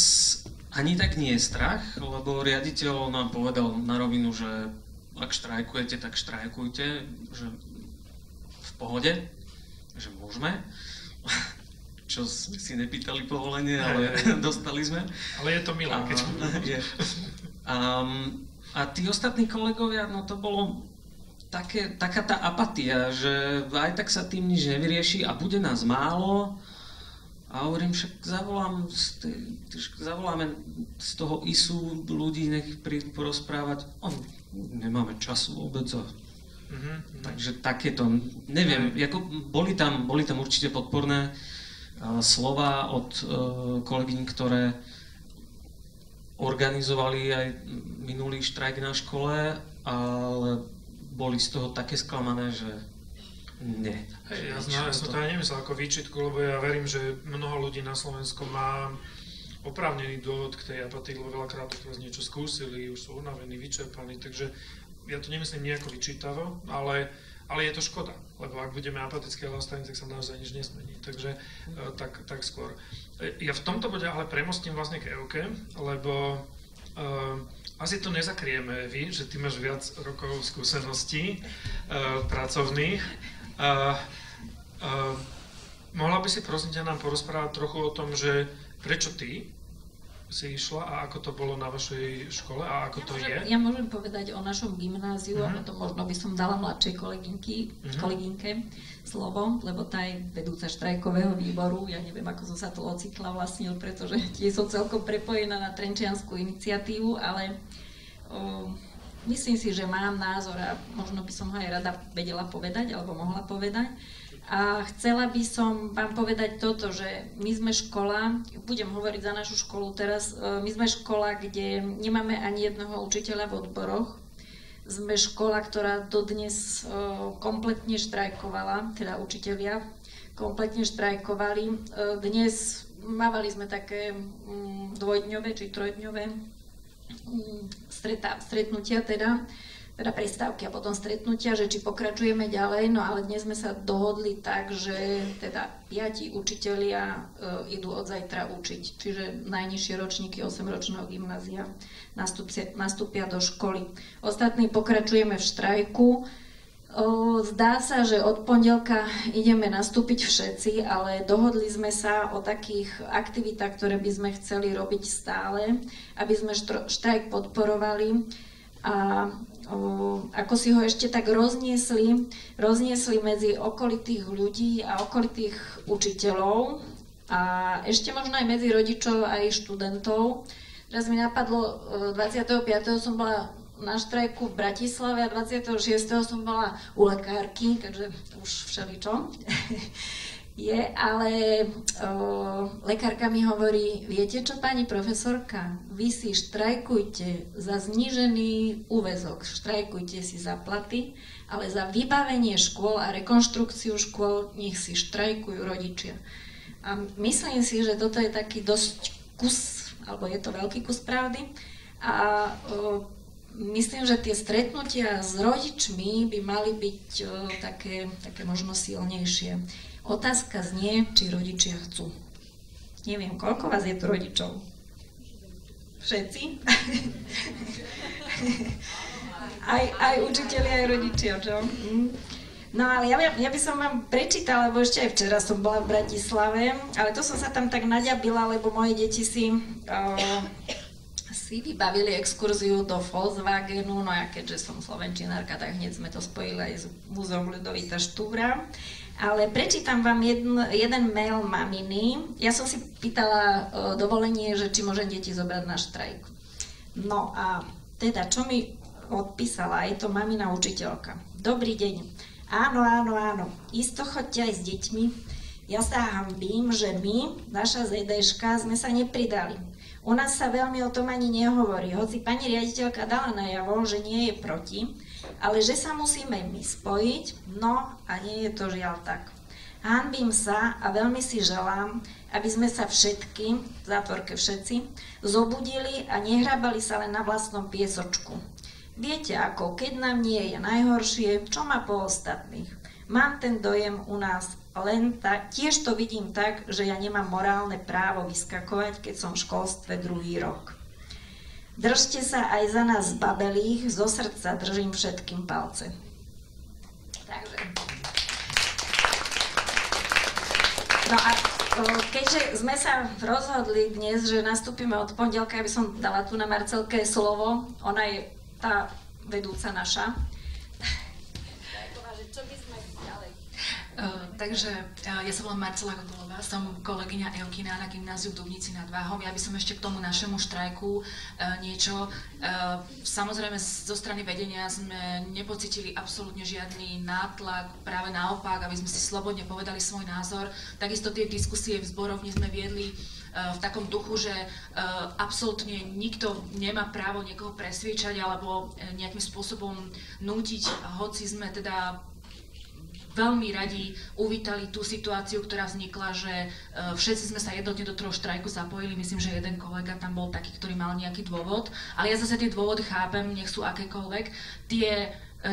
ani tak nie je strach, lebo riaditeľ nám povedal na rovinu, že ak štrajkujete, tak štrajkujte, že pohode, že môžeme, čo sme si nepýtali povolenie, ale <laughs> dostali sme. Ale je to milé, keď je. Um, a tí ostatní kolegovia, no to bolo také, taká tá apatia, že aj tak sa tým nič nevyrieši a bude nás málo. A hovorím, však zavolám, zavoláme z toho ISU ľudí, nech prídu porozprávať. O, nemáme času vôbec Mm-hmm. Takže takéto, neviem, ako boli, tam, boli tam určite podporné slova od uh, kolegyň, ktoré organizovali aj minulý štrajk na škole, ale boli z toho také sklamané, že nie. Hej, ja, zna, ja som to aj nemyslel ako výčitku, lebo ja verím, že mnoho ľudí na Slovensku má oprávnený dôvod k tej apatii, lebo veľakrát už niečo skúsili, už sú unavení, vyčerpaní, takže ja to nemyslím nejako vyčítavo, ale, ale je to škoda, lebo ak budeme apatické a tak sa naozaj nič nesmení. Takže uh, tak, tak skôr. E, ja v tomto bode ale premostím vlastne k Euke, lebo uh, asi to nezakrieme, vy, že ty máš viac rokov skúseností uh, pracovných. Uh, uh, mohla by si prosím ťa nám porozprávať trochu o tom, že prečo ty si išla a ako to bolo na vašej škole a ako ja to môžem, je? Ja môžem povedať o našom gymnáziu uh-huh. a potom možno by som dala mladšej kolegynky, uh-huh. kolegynke slovo, lebo tá je vedúca štrajkového výboru. Ja neviem, ako som sa tu ocitla vlastne, pretože <laughs> tie som celkom prepojená na Trenčianskú iniciatívu, ale o, myslím si, že mám názor a možno by som ho aj rada vedela povedať alebo mohla povedať. A chcela by som vám povedať toto, že my sme škola, budem hovoriť za našu školu teraz, e, my sme škola, kde nemáme ani jedného učiteľa v odboroch. Sme škola, ktorá dodnes e, kompletne štrajkovala, teda učiteľia kompletne štrajkovali. E, dnes mávali sme také mm, dvojdňové či trojdňové mm, stretnutia teda teda prestávky a potom stretnutia, že či pokračujeme ďalej, no ale dnes sme sa dohodli tak, že teda piati učitelia e, idú od zajtra učiť, čiže najnižšie ročníky 8-ročného gymnázia nastúpia, nastúpia do školy. Ostatní pokračujeme v štrajku, e, Zdá sa, že od pondelka ideme nastúpiť všetci, ale dohodli sme sa o takých aktivitách, ktoré by sme chceli robiť stále, aby sme štrajk podporovali. A ako si ho ešte tak rozniesli, rozniesli medzi okolitých ľudí a okolitých učiteľov a ešte možno aj medzi rodičov aj študentov. Teraz mi napadlo, 25. E, som bola na štrajku v Bratislave a 26. som bola u lekárky, takže už všeličo. <laughs> je, ale o, lekárka mi hovorí, viete čo pani profesorka, vy si štrajkujte za znížený úvezok, štrajkujte si za platy, ale za vybavenie škôl a rekonštrukciu škôl nech si štrajkujú rodičia. A myslím si, že toto je taký dosť kus, alebo je to veľký kus pravdy. A o, myslím, že tie stretnutia s rodičmi by mali byť o, také, také možno silnejšie. Otázka znie, či rodičia chcú. Neviem, koľko vás je tu rodičov? Všetci? <laughs> aj, aj učiteľi, aj rodičia, čo? Mm. No ale ja, ja by som vám prečítala, lebo ešte aj včera som bola v Bratislave, ale to som sa tam tak naďabila, lebo moje deti si uh, si vybavili exkurziu do Volkswagenu, no ja keďže som slovenčinárka, tak hneď sme to spojili aj s Múzeum Ľudovita Štúra. Ale prečítam vám jedn, jeden mail maminy. Ja som si pýtala uh, dovolenie, že či môžem deti zobrať na štrajk. No a teda, čo mi odpísala, je to mamina učiteľka. Dobrý deň. Áno, áno, áno. Isto chodte aj s deťmi. Ja sa hambím, že my, naša ZDŠka, sme sa nepridali. U nás sa veľmi o tom ani nehovorí, hoci pani riaditeľka dala najavo, že nie je proti, ale že sa musíme my spojiť, no a nie je to žiaľ tak. Hanbím sa a veľmi si želám, aby sme sa všetky, v zátvorke všetci, zobudili a nehrabali sa len na vlastnom piesočku. Viete ako, keď nám nie je najhoršie, čo má po ostatných? Mám ten dojem u nás len ta, tiež to vidím tak, že ja nemám morálne právo vyskakovať, keď som v školstve druhý rok. Držte sa aj za nás babelých, zo srdca držím všetkým palce. Takže. No a keďže sme sa rozhodli dnes, že nastúpime od pondelka, aby som dala tu na Marcelke slovo, ona je tá vedúca naša, Uh, takže uh, ja sa volám Marcela Godolová, som kolegyňa Eukina na gymnáziu v Dubnici nad Váhom. Ja by som ešte k tomu našemu štrajku uh, niečo. Samozrejme zo strany vedenia sme nepocitili absolútne žiadny nátlak, práve naopak, aby sme si slobodne povedali svoj názor. Takisto tie diskusie v zborovni sme viedli v takom duchu, že absolútne nikto nemá právo niekoho presviečať alebo nejakým spôsobom nútiť, hoci sme teda veľmi radi uvítali tú situáciu, ktorá vznikla, že e, všetci sme sa jednotne do toho štrajku zapojili. Myslím, že jeden kolega tam bol taký, ktorý mal nejaký dôvod. Ale ja zase tie dôvody chápem, nech sú akékoľvek. Tie e,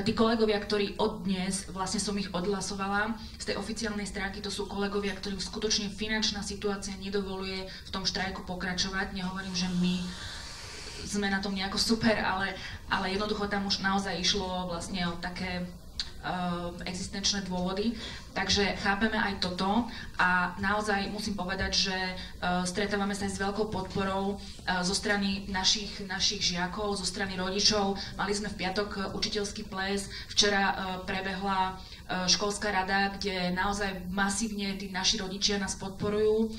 tí kolegovia, ktorí od dnes, vlastne som ich odhlasovala z tej oficiálnej stránky, to sú kolegovia, ktorým skutočne finančná situácia nedovoluje v tom štrajku pokračovať. Nehovorím, že my sme na tom nejako super, ale, ale jednoducho tam už naozaj išlo vlastne o také existenčné dôvody. Takže chápeme aj toto a naozaj musím povedať, že uh, stretávame sa aj s veľkou podporou uh, zo strany našich, našich žiakov, zo strany rodičov. Mali sme v piatok učiteľský ples, včera prebehla školská rada, kde naozaj masívne tí naši rodičia nás podporujú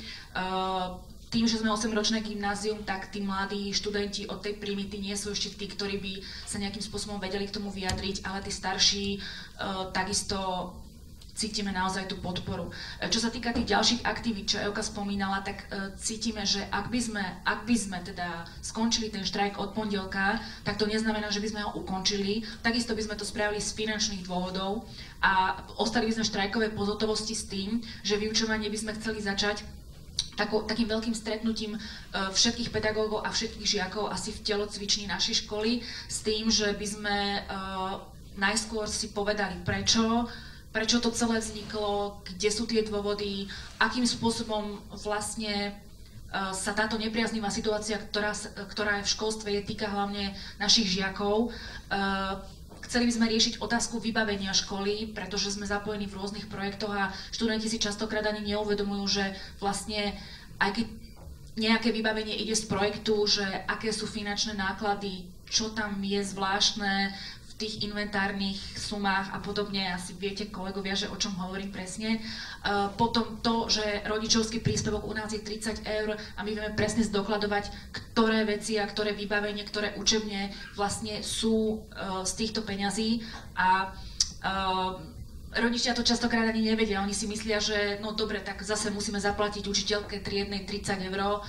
tým, že sme 8-ročné gymnázium, tak tí mladí študenti od tej primity nie sú ešte tí, ktorí by sa nejakým spôsobom vedeli k tomu vyjadriť, ale tí starší uh, takisto cítime naozaj tú podporu. E, čo sa týka tých ďalších aktivít, čo Euka spomínala, tak uh, cítime, že ak by, sme, ak by sme teda skončili ten štrajk od pondelka, tak to neznamená, že by sme ho ukončili. Takisto by sme to spravili z finančných dôvodov a ostali by sme štrajkové pozotovosti s tým, že vyučovanie by sme chceli začať tako, takým veľkým stretnutím uh, všetkých pedagógov a všetkých žiakov asi v telocvični našej školy s tým, že by sme uh, najskôr si povedali prečo, prečo to celé vzniklo, kde sú tie dôvody, akým spôsobom vlastne uh, sa táto nepriaznivá situácia, ktorá, ktorá je v školstve, je týka hlavne našich žiakov, Chceli by sme riešiť otázku vybavenia školy, pretože sme zapojení v rôznych projektoch a študenti si častokrát ani neuvedomujú, že vlastne aj keď nejaké vybavenie ide z projektu, že aké sú finančné náklady, čo tam je zvláštne tých inventárnych sumách a podobne, asi viete kolegovia, že o čom hovorím presne. Uh, potom to, že rodičovský príspevok u nás je 30 eur a my vieme presne zdokladovať, ktoré veci a ktoré vybavenie, ktoré učebne vlastne sú uh, z týchto peňazí a uh, rodičia to častokrát ani nevedia. Oni si myslia, že no dobre, tak zase musíme zaplatiť učiteľke triednej 30 eur,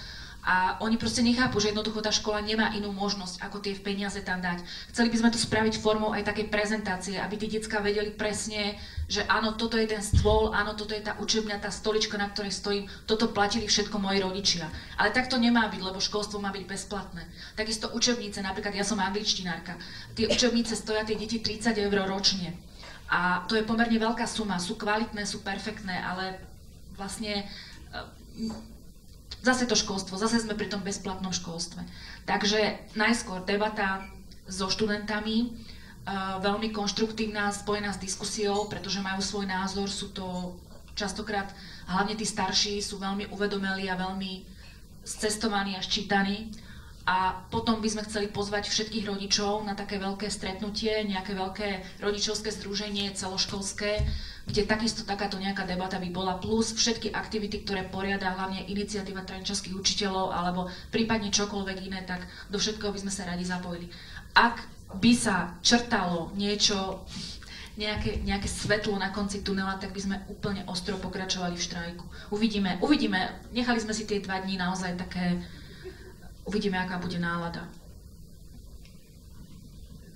a oni proste nechápu, že jednoducho tá škola nemá inú možnosť, ako tie peniaze tam dať. Chceli by sme to spraviť formou aj takej prezentácie, aby tí detská vedeli presne, že áno, toto je ten stôl, áno, toto je tá učebňa, tá stolička, na ktorej stojím, toto platili všetko moji rodičia. Ale tak to nemá byť, lebo školstvo má byť bezplatné. Takisto učebnice, napríklad ja som angličtinárka, tie učebnice stoja tie deti 30 eur ročne. A to je pomerne veľká suma, sú kvalitné, sú perfektné, ale vlastne Zase to školstvo, zase sme pri tom bezplatnom školstve. Takže najskôr debata so študentami, veľmi konštruktívna, spojená s diskusiou, pretože majú svoj názor, sú to častokrát, hlavne tí starší, sú veľmi uvedomelí a veľmi scestovaní a ščítaní. a potom by sme chceli pozvať všetkých rodičov na také veľké stretnutie, nejaké veľké rodičovské združenie celoškolské, kde takisto takáto nejaká debata by bola, plus všetky aktivity, ktoré poriada hlavne iniciatíva trenčanských učiteľov alebo prípadne čokoľvek iné, tak do všetkého by sme sa radi zapojili. Ak by sa črtalo niečo, nejaké, nejaké svetlo na konci tunela, tak by sme úplne ostro pokračovali v štrajku. Uvidíme, uvidíme, nechali sme si tie dva dní naozaj také uvidíme, aká bude nálada.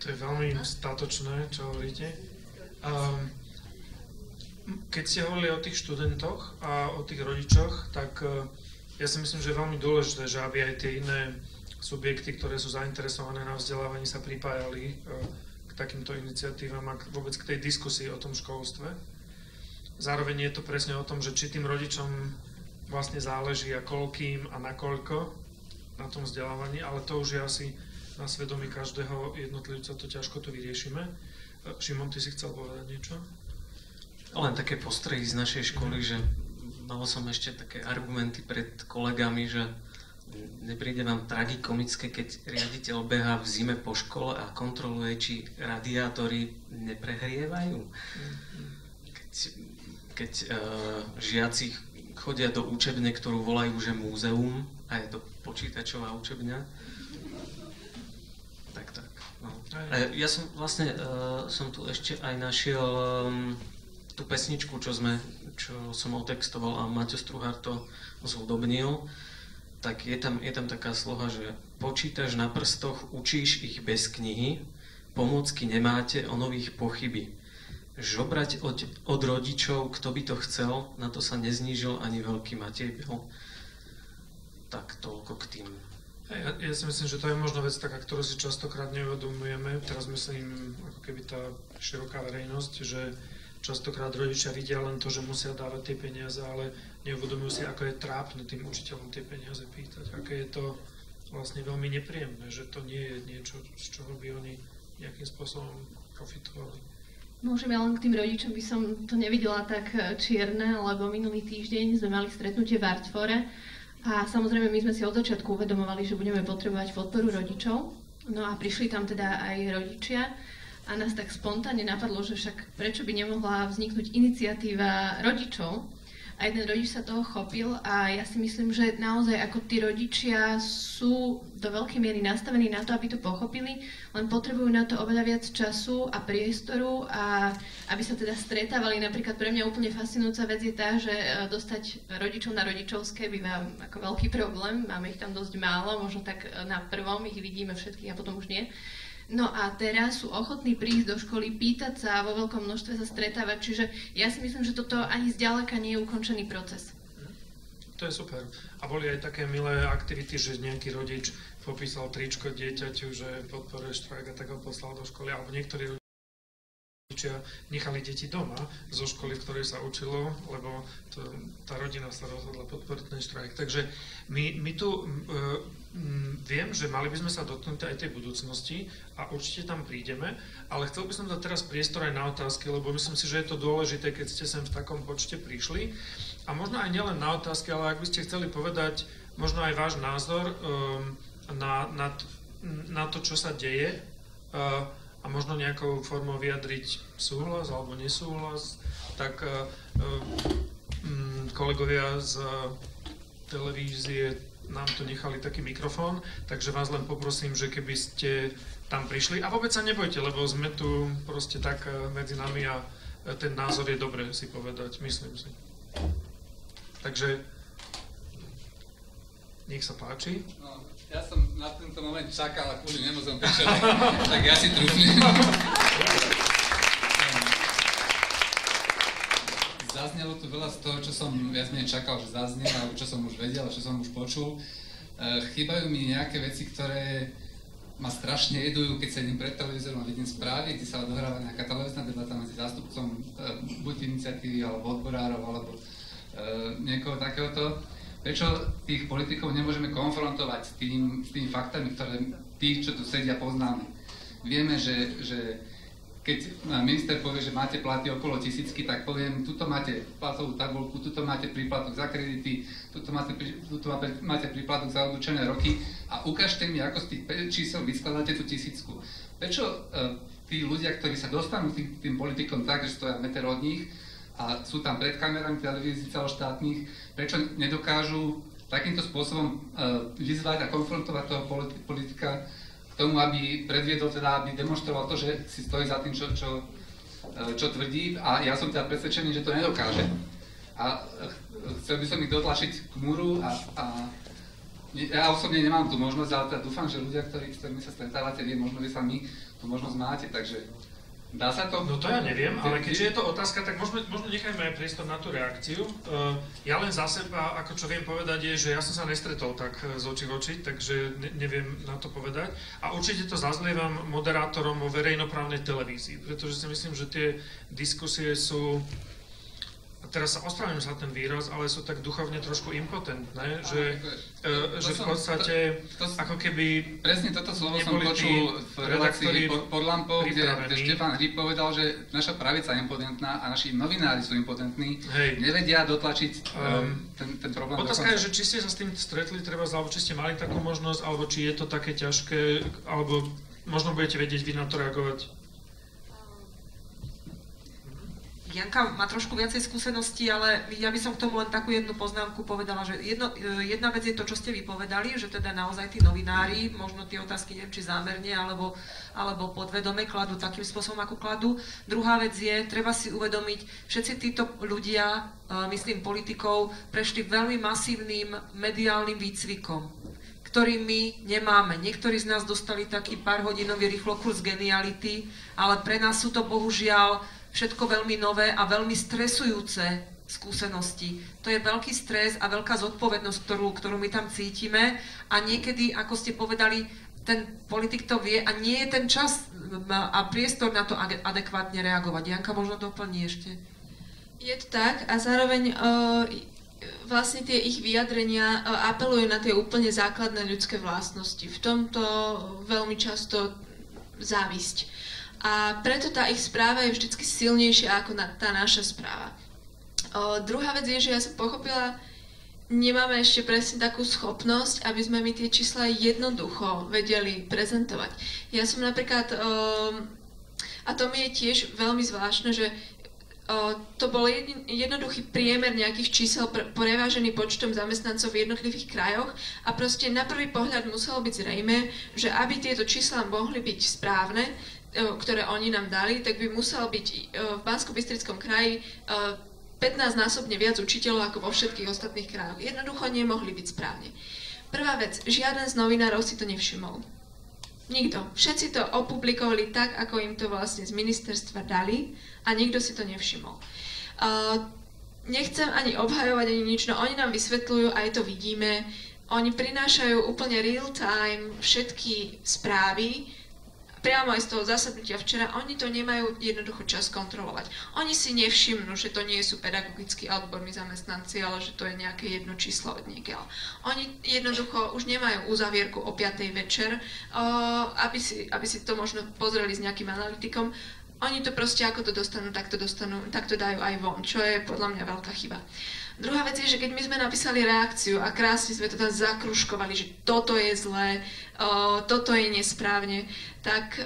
To je veľmi statočné, čo hovoríte. Um, keď ste hovorili o tých študentoch a o tých rodičoch, tak uh, ja si myslím, že je veľmi dôležité, že aby aj tie iné subjekty, ktoré sú zainteresované na vzdelávaní, sa pripájali uh, k takýmto iniciatívam a vôbec k tej diskusii o tom školstve. Zároveň je to presne o tom, že či tým rodičom vlastne záleží a koľkým a nakoľko na tom vzdelávaní, ale to už je asi na svedomí každého jednotlivca, to ťažko to vyriešime. E, Šimon, ty si chcel povedať niečo? Len také postrehy z našej školy, že mal som ešte také argumenty pred kolegami, že nepríde vám tragikomické, keď riaditeľ beha v zime po škole a kontroluje, či radiátory neprehrievajú. Keď, keď uh, žiaci chodia do učebne, ktorú volajú, že múzeum, a je to počítačová učebňa. Tak, tak. No. Ja som vlastne, uh, som tu ešte aj našiel um, tú pesničku, čo, sme, čo som otextoval a Maťo Struhár to zhudobnil. Tak je tam, je tam taká sloha, že počítaš na prstoch, učíš ich bez knihy, pomôcky nemáte, o nových pochyby. Žobrať od, od rodičov, kto by to chcel, na to sa neznížil ani veľký Matej Biel tak toľko k tým. Ja, ja si myslím, že to je možno vec taká, ktorú si častokrát neuvedomujeme. Teraz myslím, ako keby tá široká verejnosť, že častokrát rodičia vidia len to, že musia dávať tie peniaze, ale neuvedomujú si, ako je trápne tým učiteľom tie peniaze pýtať. Aké je to vlastne veľmi nepríjemné, že to nie je niečo, z čoho by oni nejakým spôsobom profitovali. Môžem ja len k tým rodičom, by som to nevidela tak čierne, lebo minulý týždeň sme mali stretnutie v Artfore a samozrejme, my sme si od začiatku uvedomovali, že budeme potrebovať podporu rodičov. No a prišli tam teda aj rodičia a nás tak spontánne napadlo, že však prečo by nemohla vzniknúť iniciatíva rodičov, a jeden rodič sa toho chopil a ja si myslím, že naozaj ako tí rodičia sú do veľkej miery nastavení na to, aby to pochopili, len potrebujú na to oveľa viac času a priestoru a aby sa teda stretávali. Napríklad pre mňa úplne fascinujúca vec je tá, že e, dostať rodičov na rodičovské býva ako veľký problém, máme ich tam dosť málo, možno tak e, na prvom ich vidíme všetkých a potom už nie. No a teraz sú ochotní prísť do školy, pýtať sa, vo veľkom množstve sa stretávať, čiže ja si myslím, že toto ani zďaleka nie je ukončený proces. To je super. A boli aj také milé aktivity, že nejaký rodič popísal tričko dieťaťu, že podporuje štrajk a tak ho poslal do školy, alebo niektorí rodičia nechali deti doma zo školy, v ktorej sa učilo, lebo to, tá rodina sa rozhodla podporiť ten štrajk. Takže my, my tu e, viem, že mali by sme sa dotknúť aj tej budúcnosti a určite tam prídeme, ale chcel by som dať teraz priestor aj na otázky, lebo myslím si, že je to dôležité, keď ste sem v takom počte prišli. A možno aj nielen na otázky, ale ak by ste chceli povedať možno aj váš názor um, na, na, na to, čo sa deje uh, a možno nejakou formou vyjadriť súhlas alebo nesúhlas, tak uh, um, kolegovia z televízie nám tu nechali taký mikrofón, takže vás len poprosím, že keby ste tam prišli a vôbec sa nebojte, lebo sme tu proste tak eh, medzi nami a eh, ten názor je dobre si povedať, myslím si. Takže nech sa páči. Ja som na tento moment čakal a kvôli nemu som prišiel, <laughs> tak ja si trúfnem. zaznelo tu veľa z toho, čo som viac menej čakal, že zaznie, alebo čo som už vedel, čo som už počul. E, chýbajú mi nejaké veci, ktoré ma strašne jedujú, keď sedím pred televízorom a vidím správy, kde sa odohráva nejaká televízna debata medzi zástupcom e, buď iniciatívy, alebo odborárov, alebo e, niekoho takéhoto. Prečo tých politikov nemôžeme konfrontovať s, tým, s tými faktami, ktoré tých, čo tu sedia, poznáme? Vieme, že, že keď minister povie, že máte platy okolo tisícky, tak poviem, tuto máte platovú tabulku, tuto máte príplatok za kredity, tuto máte, tuto máte príplatok za odučené roky a ukážte mi, ako z tých čísel vyskladáte tú tisícku. Prečo uh, tí ľudia, ktorí sa dostanú tým, tým politikom tak, že stoja meter od nich a sú tam pred kamerami televízií celoštátnych, prečo nedokážu takýmto spôsobom uh, vyzvať a konfrontovať toho politika k tomu, aby predviedol, teda, aby demonstroval to, že si stojí za tým, čo, čo, e, čo tvrdí a ja som teda presvedčený, že to nedokáže. A e, chcel by som ich dotlačiť k múru a, a ja osobne nemám tú možnosť, ale teda dúfam, že ľudia, ktorí, s ktorými sa stretávate, vy možno vy sami tú možnosť máte, takže Dá sa to? No to ja neviem, ale keďže je to otázka, tak možno, možno nechajme aj priestor na tú reakciu. Uh, ja len za seba, ako čo viem povedať, je, že ja som sa nestretol tak e, z očí v oči, takže ne, neviem na to povedať. A určite to zazlievam moderátorom vo verejnoprávnej televízii, pretože si myslím, že tie diskusie sú teraz sa ospravedlňujem za ten výraz, ale sú tak duchovne trošku impotentné, že, uh, že v podstate to, to, ako keby Presne toto slovo som počul v relácii pod, pod lampou, kde, kde Štefan Hryb povedal, že naša pravica je impotentná a naši novinári sú impotentní, Hej. nevedia dotlačiť um, ten, ten problém Otázka je, že či ste sa s tým stretli treba, alebo či ste mali takú možnosť, alebo či je to také ťažké, alebo možno budete vedieť vy na to reagovať. Janka má trošku viacej skúseností, ale ja by som k tomu len takú jednu poznámku povedala, že jedno, e, jedna vec je to, čo ste vypovedali, že teda naozaj tí novinári, možno tie otázky neviem, či zámerne alebo, alebo podvedome kladú takým spôsobom, ako kladú. Druhá vec je, treba si uvedomiť, všetci títo ľudia, e, myslím politikov, prešli veľmi masívnym mediálnym výcvikom ktorý my nemáme. Niektorí z nás dostali taký pár hodinový rýchlokurs geniality, ale pre nás sú to bohužiaľ všetko veľmi nové a veľmi stresujúce skúsenosti. To je veľký stres a veľká zodpovednosť, ktorú, ktorú my tam cítime a niekedy, ako ste povedali, ten politik to vie a nie je ten čas a priestor na to adekvátne reagovať. Janka možno doplní ešte. Je to tak a zároveň uh, vlastne tie ich vyjadrenia uh, apelujú na tie úplne základné ľudské vlastnosti. V tomto veľmi často závisť a preto tá ich správa je vždy silnejšia ako na, tá naša správa. O, druhá vec je, že ja som pochopila, nemáme ešte presne takú schopnosť, aby sme mi tie čísla jednoducho vedeli prezentovať. Ja som napríklad, o, a to mi je tiež veľmi zvláštne, že o, to bol jedin, jednoduchý priemer nejakých čísel pre, prevážený počtom zamestnancov v jednotlivých krajoch a proste na prvý pohľad muselo byť zrejme, že aby tieto čísla mohli byť správne, ktoré oni nám dali, tak by musel byť e, v Bansko-Bystrickom kraji 15-násobne e, viac učiteľov ako vo všetkých ostatných krajoch. Jednoducho nemohli byť správne. Prvá vec, žiaden z novinárov si to nevšimol. Nikto. Všetci to opublikovali tak, ako im to vlastne z ministerstva dali a nikto si to nevšimol. Nechcem ani obhajovať, ani nič, no oni nám vysvetľujú, aj to vidíme, oni prinášajú úplne real time všetky správy, priamo aj z toho zasadnutia včera, oni to nemajú jednoducho čas kontrolovať. Oni si nevšimnú, že to nie sú pedagogickí a odborní zamestnanci, ale že to je nejaké jedno číslo od niekiaľ. Oni jednoducho už nemajú uzavierku o 5. večer, aby si, aby si to možno pozreli s nejakým analytikom. Oni to proste ako to dostanú, tak to, dostanú, tak to dajú aj von, čo je podľa mňa veľká chyba. Druhá vec je, že keď my sme napísali reakciu a krásne sme to tam zakruškovali, že toto je zlé, uh, toto je nesprávne, tak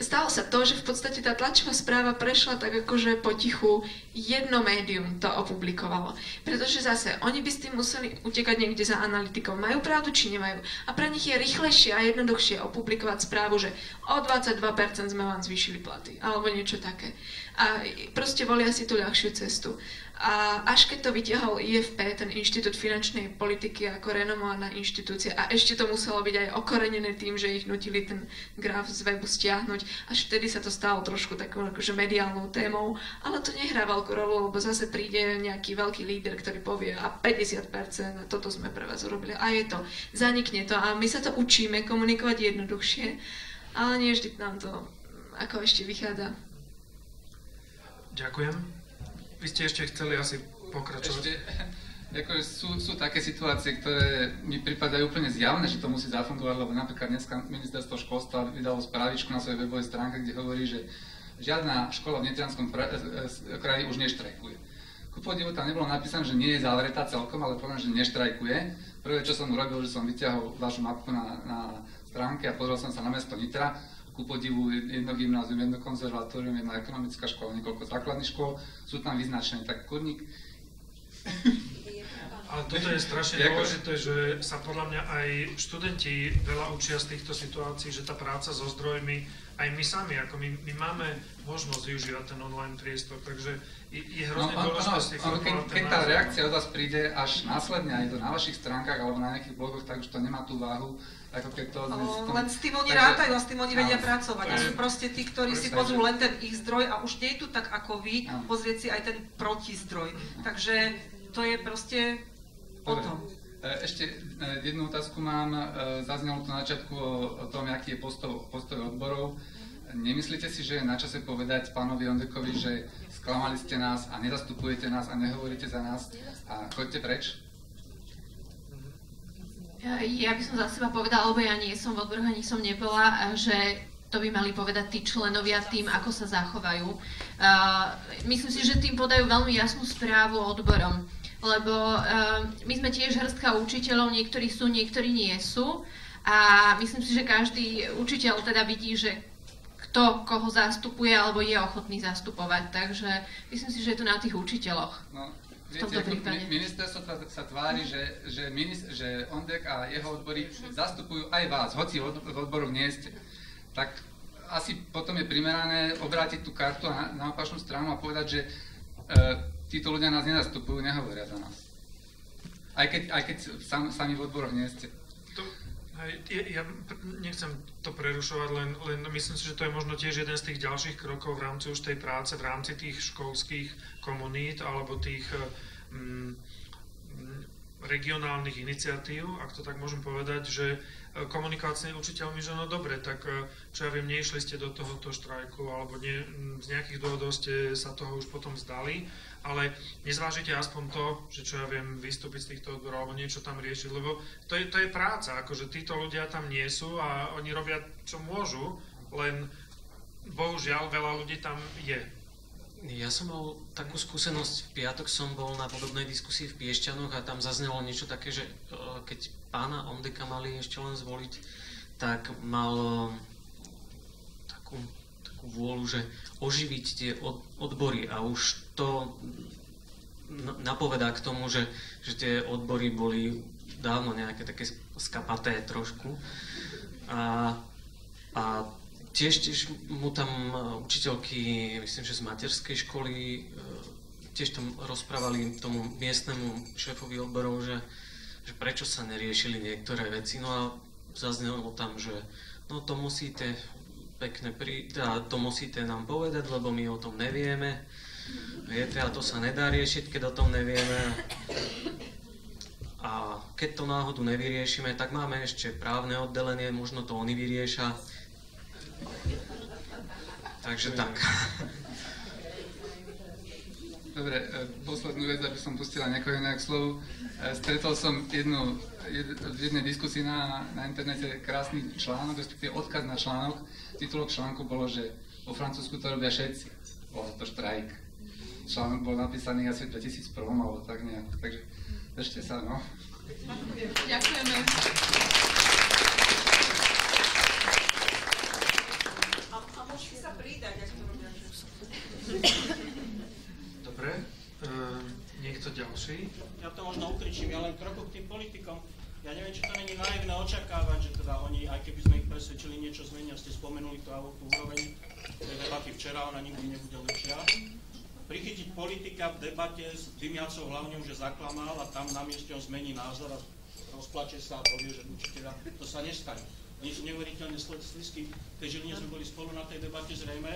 stalo sa to, že v podstate tá tlačová správa prešla tak akože potichu jedno médium to opublikovalo. Pretože zase, oni by s tým museli utekať niekde za analytikou. Majú pravdu, či nemajú. A pre nich je rýchlejšie a jednoduchšie opublikovať správu, že o 22% sme vám zvýšili platy. Alebo niečo také. A proste volia si tú ľahšiu cestu. A až keď to vytiahol IFP, ten Inštitút finančnej politiky ako renomovaná inštitúcia, a ešte to muselo byť aj okorenené tým, že ich nutili ten graf z webu stiahnuť, až vtedy sa to stalo trošku takou akože mediálnou témou, ale to nehrá veľkú rolu, lebo zase príde nejaký veľký líder, ktorý povie a 50% a toto sme pre vás urobili a je to, zanikne to a my sa to učíme komunikovať jednoduchšie, ale nie vždy nám to ako ešte vychádza. Ďakujem. Vy ste ešte chceli asi pokračovať. Ešte, <laughs> Ako sú, sú také situácie, ktoré mi pripadajú úplne zjavné, že to musí zafungovať, lebo napríklad dneska ministerstvo školstva vydalo správičku na svojej webovej stránke, kde hovorí, že žiadna škola v Nitrianskom e, e, kraji už neštrajkuje. Ku podivu tam nebolo napísané, že nie je zavretá celkom, ale poviem, že neštrajkuje. Prvé, čo som urobil, že som vyťahol vašu mapku na, na stránke a pozrel som sa na mesto Nitra. Ku podivu jedno gymnázium, jedno konzervatórium, jedna ekonomická škola, niekoľko základných škôl, sú tam vyznačené. Tak kurník ale toto je strašne dôležité, že sa podľa mňa aj študenti veľa učia z týchto situácií, že tá práca so zdrojmi, aj my sami, ako my, my máme možnosť využívať ten online priestor, takže je, je hrozne no, dôležité si keď, keď tá reakcia od vás príde až následne aj to na vašich stránkach alebo na nejakých blogoch, tak už to nemá tú váhu, ako keď to... O, len s tým oni takže, rátajú a s tým oni vedia áno, pracovať. A sú proste tí, ktorí si pozrú len ten ich zdroj a už nie je tu tak ako vy, pozrieť si aj ten protizdroj. Takže to je proste potom. E, ešte e, jednu otázku mám. E, zaznelo to na začiatku o, tom, aký je postoj, postoj odborov. Nemyslíte si, že je na čase povedať pánovi Ondekovi, že sklamali ste nás a nezastupujete nás a nehovoríte za nás a choďte preč? Ja by som za seba povedala, lebo ja nie som v odboroch, ani som nebola, že to by mali povedať tí členovia tým, ako sa zachovajú. Myslím si, že tým podajú veľmi jasnú správu odborom lebo uh, my sme tiež hrstka učiteľov, niektorí sú, niektorí nie sú a myslím si, že každý učiteľ teda vidí, že kto koho zastupuje alebo je ochotný zastupovať, takže myslím si, že je to na tých učiteľoch. No. Viete, ministerstvo sa, sa tvári, že, že, minis, že ONDEK a jeho odbory zastupujú aj vás, hoci v odboroch nie ste. Tak asi potom je primerané obrátiť tú kartu na, na opačnú stranu a povedať, že e, títo ľudia nás nezastupujú, nehovoria za nás. Aj keď, aj keď sam, sami v odboroch nie ste. To, ja, ja nechcem to prerušovať, len, len myslím si, že to je možno tiež jeden z tých ďalších krokov v rámci už tej práce, v rámci tých školských komunít alebo tých mm, regionálnych iniciatív, ak to tak môžem povedať, že e, komunikácie učiteľmi, že no dobre, tak e, čo ja viem, neišli ste do tohoto štrajku alebo nie, z nejakých dôvodov ste sa toho už potom zdali, ale nezvážite aspoň to, že čo ja viem vystúpiť z týchto odborov alebo niečo tam riešiť, lebo to je, to je práca, akože títo ľudia tam nie sú a oni robia čo môžu, len bohužiaľ veľa ľudí tam je. Ja som mal takú skúsenosť, v piatok som bol na podobnej diskusii v Piešťanoch a tam zaznelo niečo také, že e, keď pána Ondeka mali ešte len zvoliť, tak mal e, takú, takú vôľu, že oživiť tie odbory a už to napovedá k tomu, že, že tie odbory boli dávno nejaké také skapaté trošku. A, a tiež, tiež mu tam učiteľky, myslím, že z materskej školy, e, tiež tam rozprávali tomu miestnemu šéfovi odborov, že, že prečo sa neriešili niektoré veci. No a zaznelo tam, že no to musíte pekne pri, teda to musíte nám povedať, lebo my o tom nevieme. Viete, a to sa nedá riešiť, keď o tom nevieme. A keď to náhodu nevyriešime, tak máme ešte právne oddelenie, možno to oni vyriešia. Takže tak. Dobre, e, poslednú vec, aby som pustila niekoho iného k slovu. E, stretol som jednu, jed, v jednej diskusii na, na internete krásny článok, respektíve odkaz na článok. Titulok článku bolo, že vo Francúzsku to robia všetci. Bolo to štrajk článok bol napísaný asi v 2001 alebo tak nejak, takže držte sa, no. Ďakujeme. A, a môžete sa pridať, ak to robia Dobre, uh, niekto ďalší? Ja to možno ukričím, ja len trochu k tým politikom. Ja neviem, či to není naivné očakávať, že teda oni, aj keby sme ich presvedčili, niečo zmenia. Ste spomenuli to, tú úroveň tej debaty včera, ona nikdy nebude lepšia prichytiť politika v debate s vymiacou hlavňou, že zaklamal a tam na mieste on zmení názor a rozplače sa a povie, že určite to sa nestane. Oni sú neuveriteľne slisky, tej Žiline sme boli spolu na tej debate zrejme,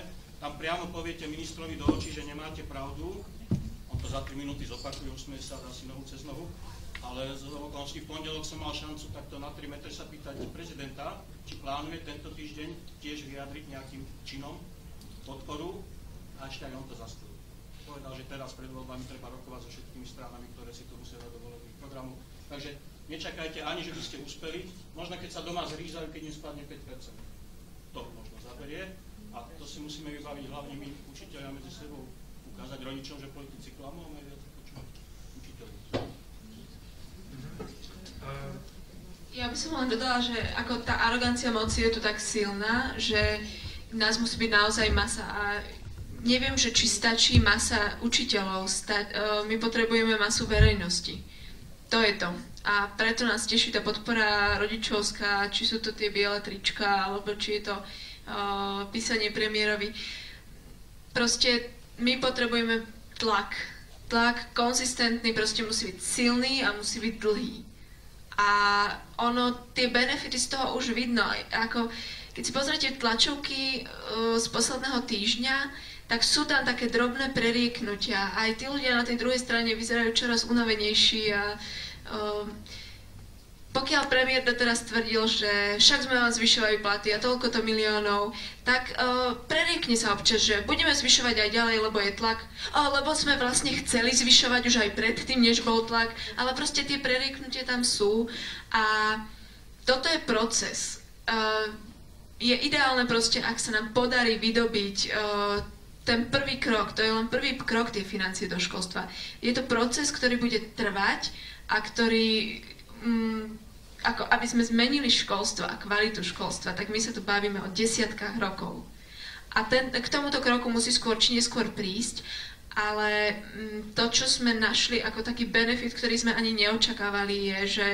tam priamo poviete ministrovi do očí, že nemáte pravdu, on to za 3 minúty zopakuje, už sme sa asi nohu cez nohu, ale z okolností v pondelok som mal šancu takto na 3 metre sa pýtať prezidenta, či plánuje tento týždeň tiež vyjadriť nejakým činom podporu a ešte aj on to zastavil. povedal, že teraz pred voľbami treba rokovať so všetkými stranami, ktoré si to musia dať do volebných programov. Takže nečakajte ani, že by ste uspeli. Možno keď sa doma zrízajú, keď im spadne 5%. To možno zaberie. A to si musíme vybaviť hlavne my, učiteľia medzi sebou, ukázať rodičom, že politici klamú a majú viac počúvať učiteľov. Ja by som len dodala, že ako tá arogancia moci je tu tak silná, že nás musí byť naozaj masa a neviem, že či stačí masa učiteľov, sta, uh, my potrebujeme masu verejnosti. To je to. A preto nás teší tá podpora rodičovská, či sú to tie biele trička, alebo či je to uh, písanie premiérovi. Proste my potrebujeme tlak. Tlak konzistentný proste musí byť silný a musí byť dlhý. A ono, tie benefity z toho už vidno. Ako, keď si pozriete tlačovky uh, z posledného týždňa, tak sú tam také drobné prerieknutia. Aj tí ľudia na tej druhej strane vyzerajú čoraz unavenejší a uh, pokiaľ premiér doteraz tvrdil, že však sme vám zvyšovali platy a toľko to miliónov, tak uh, preriekne sa občas, že budeme zvyšovať aj ďalej, lebo je tlak, uh, lebo sme vlastne chceli zvyšovať už aj predtým, než bol tlak, ale proste tie prerieknutie tam sú a toto je proces. Uh, je ideálne proste, ak sa nám podarí vydobiť uh, ten prvý krok, to je len prvý krok tie financie do školstva. Je to proces, ktorý bude trvať a ktorý mm, ako aby sme zmenili školstvo a kvalitu školstva, tak my sa tu bavíme o desiatkách rokov. A ten, k tomuto kroku musí skôr či neskôr prísť, ale mm, to, čo sme našli ako taký benefit, ktorý sme ani neočakávali, je, že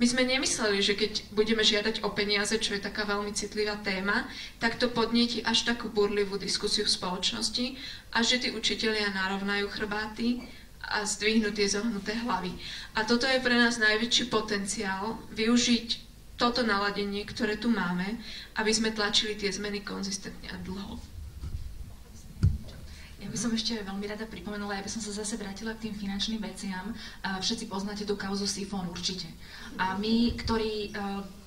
my sme nemysleli, že keď budeme žiadať o peniaze, čo je taká veľmi citlivá téma, tak to podnieti až takú burlivú diskusiu v spoločnosti a že tí učitelia narovnajú chrbáty a zdvihnúť tie zohnuté hlavy. A toto je pre nás najväčší potenciál využiť toto naladenie, ktoré tu máme, aby sme tlačili tie zmeny konzistentne a dlho. Ja by som ešte veľmi rada pripomenula, ja by som sa zase vrátila k tým finančným veciam. Všetci poznáte tú kauzu Sifón určite. A my, ktorí E,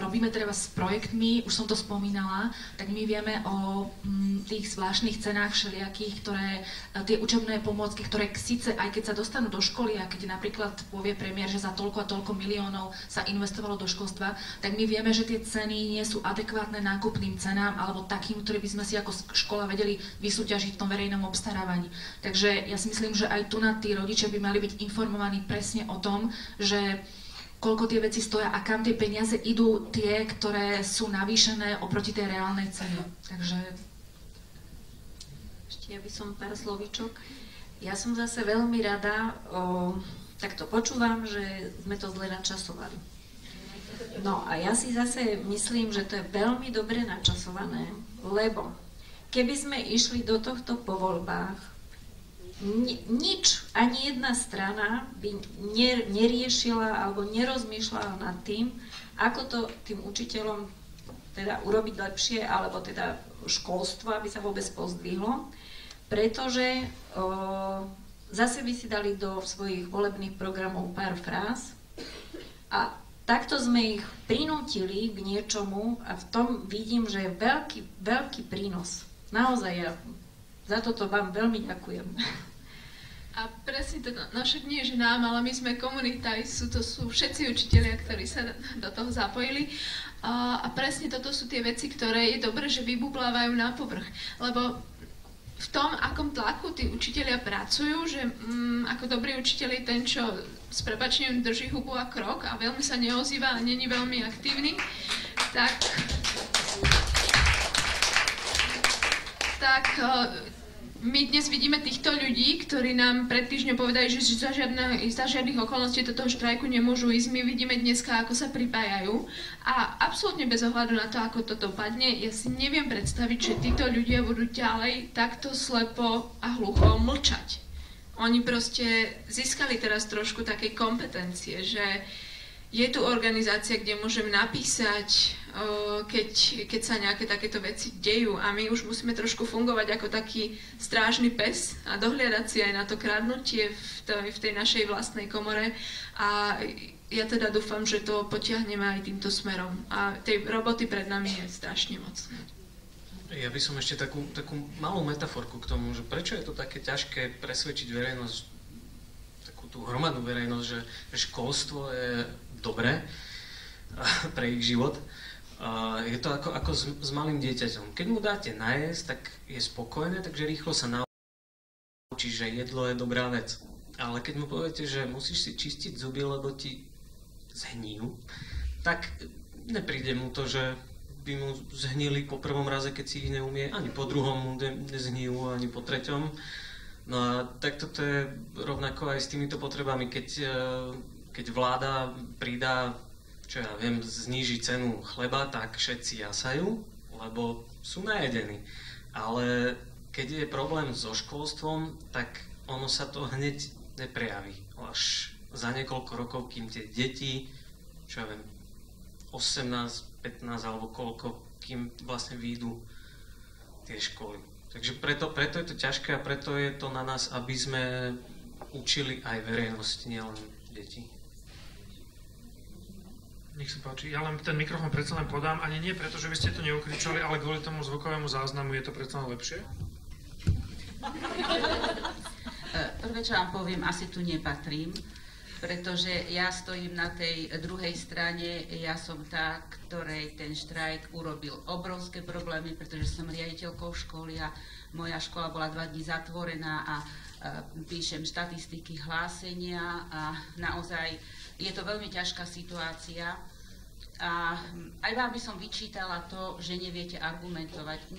robíme treba s projektmi, už som to spomínala, tak my vieme o mm, tých zvláštnych cenách všelijakých, ktoré, e, tie učebné pomôcky, ktoré síce aj keď sa dostanú do školy a keď napríklad povie premiér, že za toľko a toľko miliónov sa investovalo do školstva, tak my vieme, že tie ceny nie sú adekvátne nákupným cenám alebo takým, ktorý by sme si ako škola vedeli vysúťažiť v tom verejnom obstarávaní. Takže ja si myslím, že aj tu na tí rodičia by mali byť informovaní presne o tom, že koľko tie veci stoja a kam tie peniaze idú tie, ktoré sú navýšené oproti tej reálnej cene. Takže... Ešte ja by som pár slovíčok. Ja som zase veľmi rada, o, takto počúvam, že sme to zle načasovali. No a ja si zase myslím, že to je veľmi dobre načasované, lebo keby sme išli do tohto po voľbách nič, ani jedna strana by neriešila alebo nerozmýšľala nad tým, ako to tým učiteľom teda urobiť lepšie, alebo teda školstvo, aby sa vôbec pozdvihlo, pretože o, zase by si dali do svojich volebných programov pár fráz a takto sme ich prinútili k niečomu a v tom vidím, že je veľký, veľký prínos. Naozaj ja za toto vám veľmi ďakujem. <laughs> A presne to, no však nie, že nám, ale my sme komunita, sú to sú všetci učitelia, ktorí sa do toho zapojili. A, a presne toto sú tie veci, ktoré je dobré, že vybublávajú na povrch. Lebo v tom, akom tlaku tí učitelia pracujú, že mm, ako dobrý učiteľ je ten, čo s prepačením drží hubu a krok a veľmi sa neozýva a není veľmi aktívny, tak tak my dnes vidíme týchto ľudí, ktorí nám pred týždňom povedali, že za, žiadne, za žiadnych okolností do toho štrajku nemôžu ísť. My vidíme dneska, ako sa pripájajú a absolútne bez ohľadu na to, ako to dopadne, ja si neviem predstaviť, že títo ľudia budú ďalej takto slepo a hlucho mlčať. Oni proste získali teraz trošku také kompetencie, že je tu organizácia, kde môžem napísať, keď, keď sa nejaké takéto veci dejú a my už musíme trošku fungovať ako taký strážny pes a dohliadať si aj na to kradnutie v tej, v tej našej vlastnej komore a ja teda dúfam, že to potiahneme aj týmto smerom a tej roboty pred nami je strašne moc. Ja by som ešte takú, takú malú metaforku k tomu, že prečo je to také ťažké presvedčiť verejnosť, takú tú hromadnú verejnosť, že, školstvo je dobré <laughs> pre ich život. Je to ako, ako s, s malým dieťaťom. Keď mu dáte najesť, tak je spokojné, takže rýchlo sa naučí, že jedlo je dobrá vec. Ale keď mu poviete, že musíš si čistiť zuby, lebo ti zhníjú, tak nepríde mu to, že by mu zhnili po prvom raze, keď si ich neumie, ani po druhom mu nezhnijú, ani po treťom. No a tak toto je rovnako aj s týmito potrebami, keď, e, keď vláda pridá, čo ja viem, zníži cenu chleba, tak všetci jasajú, lebo sú najedení. Ale keď je problém so školstvom, tak ono sa to hneď neprejaví. Až za niekoľko rokov, kým tie deti, čo ja viem, 18, 15 alebo koľko, kým vlastne výjdu tie školy. Takže preto, preto je to ťažké a preto je to na nás, aby sme učili aj verejnosť, nielen deti. Nech sa páči, ja len ten mikrofón predsa len podám, ani nie preto, že by ste to neukričali, ale kvôli tomu zvukovému záznamu je to predsa lepšie? Prvé, čo vám poviem, asi tu nepatrím pretože ja stojím na tej druhej strane, ja som tá, ktorej ten štrajk urobil obrovské problémy, pretože som riaditeľkou školy a moja škola bola dva dní zatvorená a píšem štatistiky, hlásenia a naozaj je to veľmi ťažká situácia. A aj vám by som vyčítala to, že neviete argumentovať.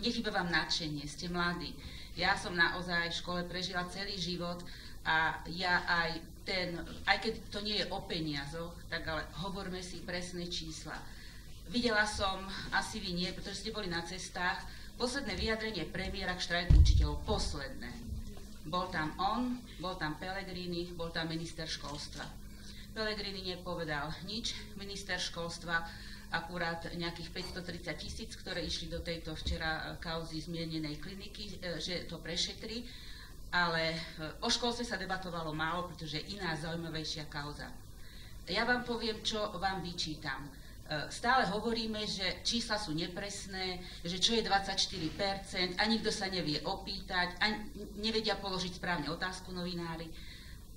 Nechyba vám nadšenie, ste mladí. Ja som naozaj v škole prežila celý život a ja aj ten, aj keď to nie je o peniazoch, tak ale hovorme si presné čísla. Videla som, asi vy nie, pretože ste boli na cestách, posledné vyjadrenie premiéra k štrajku učiteľov, posledné. Bol tam on, bol tam Pelegrini, bol tam minister školstva. Pelegrini nepovedal nič, minister školstva akurát nejakých 530 tisíc, ktoré išli do tejto včera kauzy zmienenej kliniky, e, že to prešetrí ale e, o školstve sa debatovalo málo, pretože je iná zaujímavejšia kauza. Ja vám poviem, čo vám vyčítam. E, stále hovoríme, že čísla sú nepresné, že čo je 24%, a nikto sa nevie opýtať, a nevedia položiť správne otázku novinári.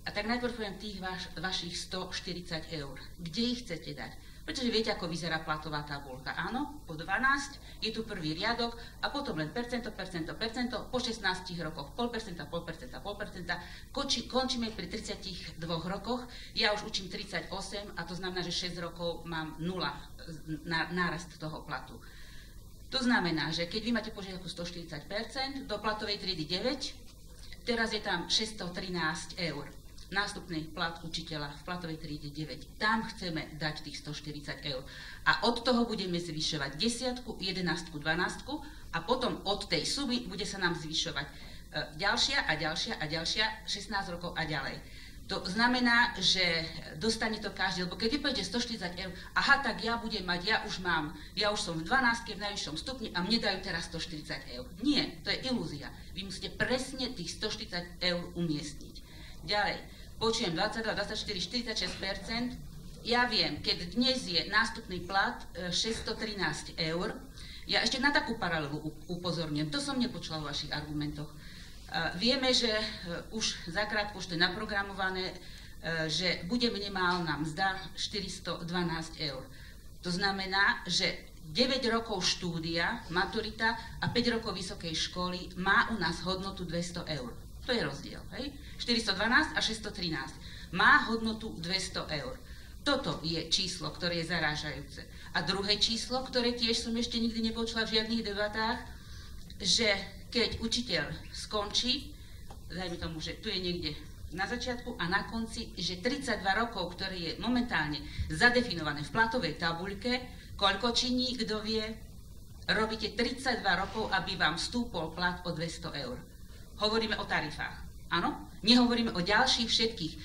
A tak najprv poviem tých vaš, vašich 140 eur. Kde ich chcete dať? Pretože viete, ako vyzerá platová tabulka. Áno, po 12 je tu prvý riadok a potom len percento, percento, percento, po 16 rokoch pol percenta, pol percenta, pol percenta. Konči, končíme pri 32 rokoch. Ja už učím 38 a to znamená, že 6 rokov mám nula nárast toho platu. To znamená, že keď vy máte požiadavku 140%, do platovej triedy 9, teraz je tam 613 eur nástupný plat učiteľa v platovej triede 9. Tam chceme dať tých 140 eur. A od toho budeme zvyšovať desiatku, jedenáctku, dvanáctku a potom od tej sumy bude sa nám zvyšovať e, ďalšia a ďalšia a ďalšia 16 rokov a ďalej. To znamená, že dostane to každý, lebo keď vy poviete 140 eur, aha, tak ja budem mať, ja už mám, ja už som v 12 v najvyššom stupni a mne dajú teraz 140 eur. Nie, to je ilúzia. Vy musíte presne tých 140 eur umiestniť. Ďalej, počujem 22, 24, 46 ja viem, keď dnes je nástupný plat 613 e, eur, ja ešte na takú paralelu upozorňujem, to som nepočula v vašich argumentoch. Vieme, že e, už zakrátko, už to je naprogramované, e, že bude minimálna mzda 412 eur. To znamená, že 9 rokov štúdia, maturita a 5 rokov vysokej školy má u nás hodnotu 200 eur. To je rozdiel. Hej? 412 a 613. Má hodnotu 200 eur. Toto je číslo, ktoré je zarážajúce. A druhé číslo, ktoré tiež som ešte nikdy nepočula v žiadnych debatách, že keď učiteľ skončí, dajme tomu, že tu je niekde na začiatku a na konci, že 32 rokov, ktoré je momentálne zadefinované v platovej tabuľke, koľko činí, kto vie, robíte 32 rokov, aby vám stúpol plat o 200 eur hovoríme o tarifách. Áno? Nehovoríme o ďalších všetkých e,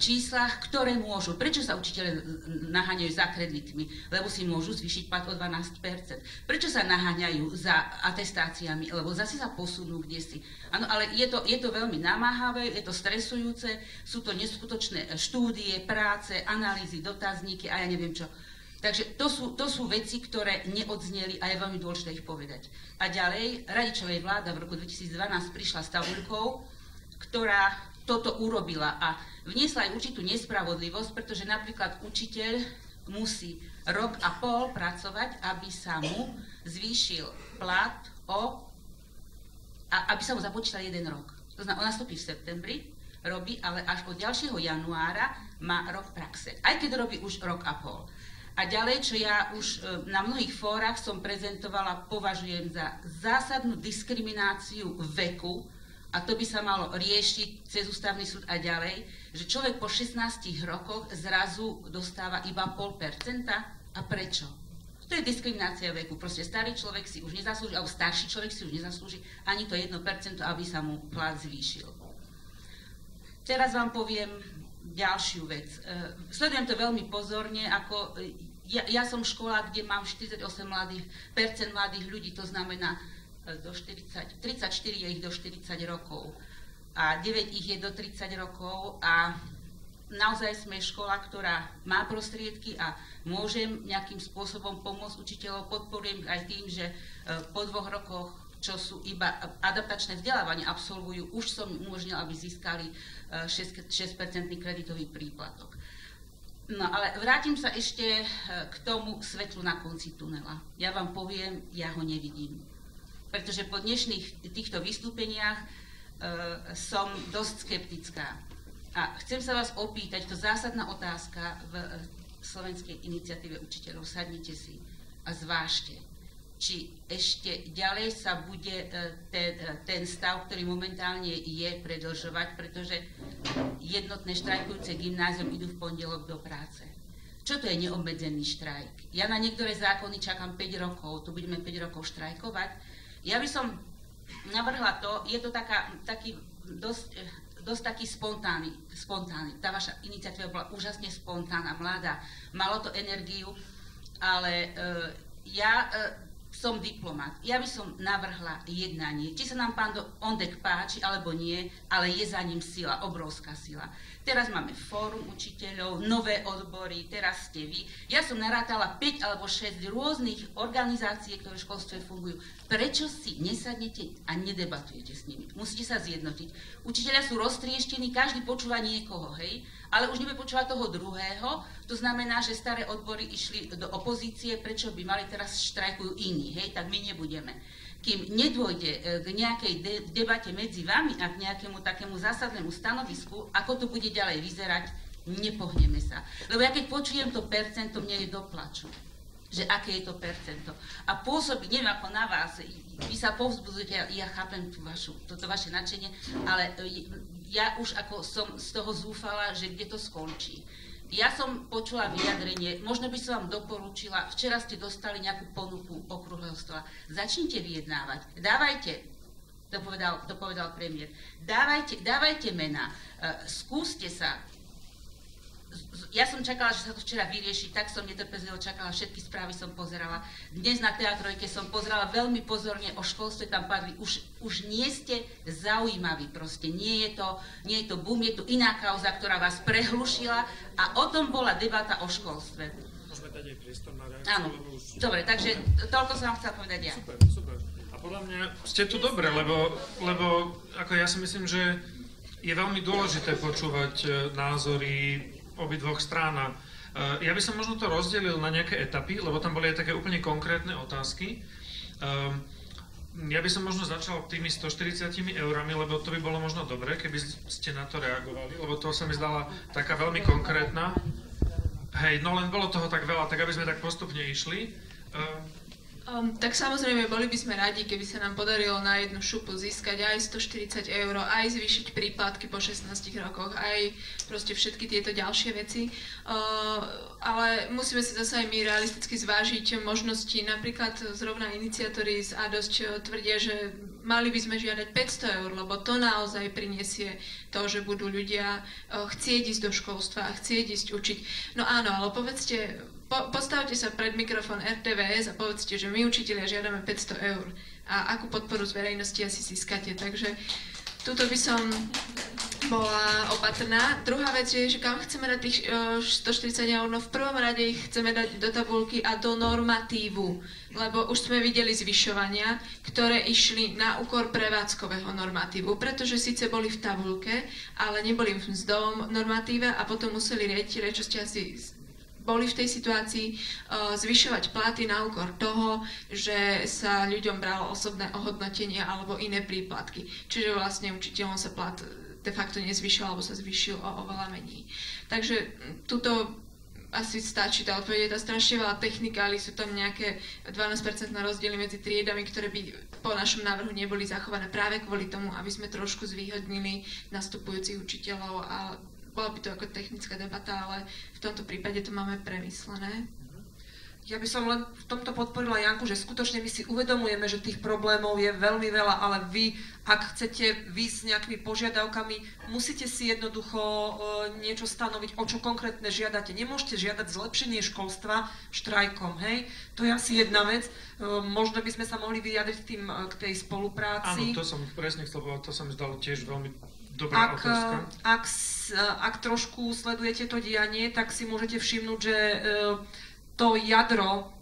číslach, ktoré môžu. Prečo sa učiteľe naháňajú za kreditmi? Lebo si môžu zvýšiť plat o 12%. Prečo sa naháňajú za atestáciami? Lebo zase sa posunú kde si. Áno, ale je to, je to veľmi namáhavé, je to stresujúce, sú to neskutočné štúdie, práce, analýzy, dotazníky a ja neviem čo. Takže to sú, to sú veci, ktoré neodzneli a je veľmi dôležité ich povedať. A ďalej, radičovej vláda v roku 2012 prišla s tabulkou, ktorá toto urobila a vniesla aj určitú nespravodlivosť, pretože napríklad učiteľ musí rok a pol pracovať, aby sa mu zvýšil plat o, a aby sa mu započítal jeden rok. To znamená, on nastúpi v septembri, robí, ale až od ďalšieho januára má rok praxe. Aj keď robí už rok a pol. A ďalej, čo ja už e, na mnohých fórach som prezentovala, považujem za zásadnú diskrimináciu veku, a to by sa malo riešiť cez ústavný súd a ďalej, že človek po 16 rokoch zrazu dostáva iba pol percenta. A prečo? To je diskriminácia veku. Proste starý človek si už nezaslúži, alebo starší človek si už nezaslúži ani to 1%, aby sa mu plat zvýšil. Teraz vám poviem ďalšiu vec. E, sledujem to veľmi pozorne, ako ja, ja som škola, kde mám 48 mladých, percent mladých ľudí, to znamená e, do 40, 34 je ich do 40 rokov a 9 ich je do 30 rokov a naozaj sme škola, ktorá má prostriedky a môžem nejakým spôsobom pomôcť učiteľov, podporujem aj tým, že e, po dvoch rokoch čo sú iba adaptačné vzdelávanie, absolvujú, už som umožnil, aby získali 6%, 6 kreditový príplatok. No ale vrátim sa ešte eh, k tomu svetlu na konci tunela. Ja vám poviem, ja ho nevidím. Pretože po dnešných týchto vystúpeniach e, som dosť skeptická. A chcem sa vás opýtať, to zásadná otázka v eh, slovenskej iniciatíve učiteľov, sadnite si a zvážte, či ešte ďalej sa bude ten, ten stav, ktorý momentálne je, predlžovať, pretože jednotné štrajkujúce gymnázium idú v pondelok do práce. Čo to je neobmedzený štrajk? Ja na niektoré zákony čakám 5 rokov, tu budeme 5 rokov štrajkovať. Ja by som navrhla to, je to taká, taký dosť, dosť taký spontánny, spontánny. Tá vaša iniciatíva bola úžasne spontánna, mladá, malo to energiu, ale uh, ja uh, som diplomat. Ja by som navrhla jednanie. Či sa nám pán Ondek páči, alebo nie, ale je za ním sila, obrovská sila. Teraz máme fórum učiteľov, nové odbory, teraz ste vy. Ja som narátala 5 alebo 6 rôznych organizácií, ktoré v školstve fungujú. Prečo si nesadnete a nedebatujete s nimi? Musíte sa zjednotiť. Učiteľia sú roztrieštení, každý počúva niekoho, hej? ale už nebude počúvať toho druhého. To znamená, že staré odbory išli do opozície, prečo by mali teraz štrajkujú iní, hej, tak my nebudeme. Kým nedôjde e, k nejakej de- debate medzi vami a k nejakému takému zásadnému stanovisku, ako to bude ďalej vyzerať, nepohneme sa. Lebo ja keď počujem to percento, mne je doplaču že aké je to percento. A pôsobí, neviem ako na vás, vy sa povzbudzujete, ja chápem tú vašu, toto vaše nadšenie, ale e, ja už ako som z toho zúfala, že kde to skončí. Ja som počula vyjadrenie, možno by som vám doporučila, včera ste dostali nejakú ponuku okrúhleho stola. Začnite vyjednávať, dávajte, to povedal, to povedal premiér, dávajte, dávajte mena, uh, skúste sa, ja som čakala, že sa to včera vyrieši, tak som netrpezlivo čakala, všetky správy som pozerala. Dnes na Teatrojke som pozerala veľmi pozorne, o školstve tam padli, už, už nie ste zaujímaví proste, nie je, to, nie je to boom, je tu iná kauza, ktorá vás prehlušila a o tom bola debata o školstve. Môžeme dať aj priestor na reakciu, Áno, už... dobre, takže toľko som vám chcela povedať ja. Super, super. A podľa mňa ste tu dobre, lebo, lebo ako ja si myslím, že je veľmi dôležité počúvať e, názory obidvoch strán. A ja by som možno to rozdelil na nejaké etapy, lebo tam boli aj také úplne konkrétne otázky. Ehm, ja by som možno začal tými 140 eurami, lebo to by bolo možno dobre, keby ste na to reagovali, lebo to sa mi zdala taká veľmi konkrétna. Hej, no len bolo toho tak veľa, tak aby sme tak postupne išli. Um, tak samozrejme, boli by sme radi, keby sa nám podarilo na jednu šupu získať aj 140 eur, aj zvýšiť príplatky po 16 rokoch, aj proste všetky tieto ďalšie veci. Uh, ale musíme si zase aj my realisticky zvážiť možnosti. Napríklad zrovna iniciatóri z ADOSť tvrdia, že mali by sme žiadať 500 eur, lebo to naozaj priniesie to, že budú ľudia uh, chcieť ísť do školstva a chcieť ísť učiť. No áno, ale povedzte, po, postavte sa pred mikrofón RTVS a povedzte, že my učiteľia žiadame 500 eur a akú podporu z verejnosti asi získate. Takže túto by som bola opatrná. Druhá vec je, že kam chceme dať tých uh, 140 eur, no v prvom rade ich chceme dať do tabulky a do normatívu, lebo už sme videli zvyšovania, ktoré išli na úkor prevádzkového normatívu, pretože síce boli v tabulke, ale neboli v mzdovom normatíve a potom museli riaditeľe, čo ste asi boli v tej situácii uh, zvyšovať platy na úkor toho, že sa ľuďom bralo osobné ohodnotenie alebo iné príplatky. Čiže vlastne učiteľom sa plat de facto nezvyšil alebo sa zvyšil o oveľa menej. Takže tuto asi stačí tá odpoveď, je to strašne veľa technikály, sú tam nejaké 12% na rozdiely medzi triedami, ktoré by po našom návrhu neboli zachované práve kvôli tomu, aby sme trošku zvýhodnili nastupujúcich učiteľov a bola by to ako technická debata, ale v tomto prípade to máme premyslené. Ja by som len v tomto podporila Janku, že skutočne my si uvedomujeme, že tých problémov je veľmi veľa, ale vy, ak chcete výsť s nejakými požiadavkami, musíte si jednoducho e, niečo stanoviť, o čo konkrétne žiadate. Nemôžete žiadať zlepšenie školstva štrajkom, hej? To je asi jedna vec. E, možno by sme sa mohli vyjadriť tým, e, k tej spolupráci. Áno, to som presne chcel povedať, to sa mi zdalo tiež veľmi dobrá ak, otázka. Ak, ak trošku sledujete to dianie, tak si môžete všimnúť, že to jadro,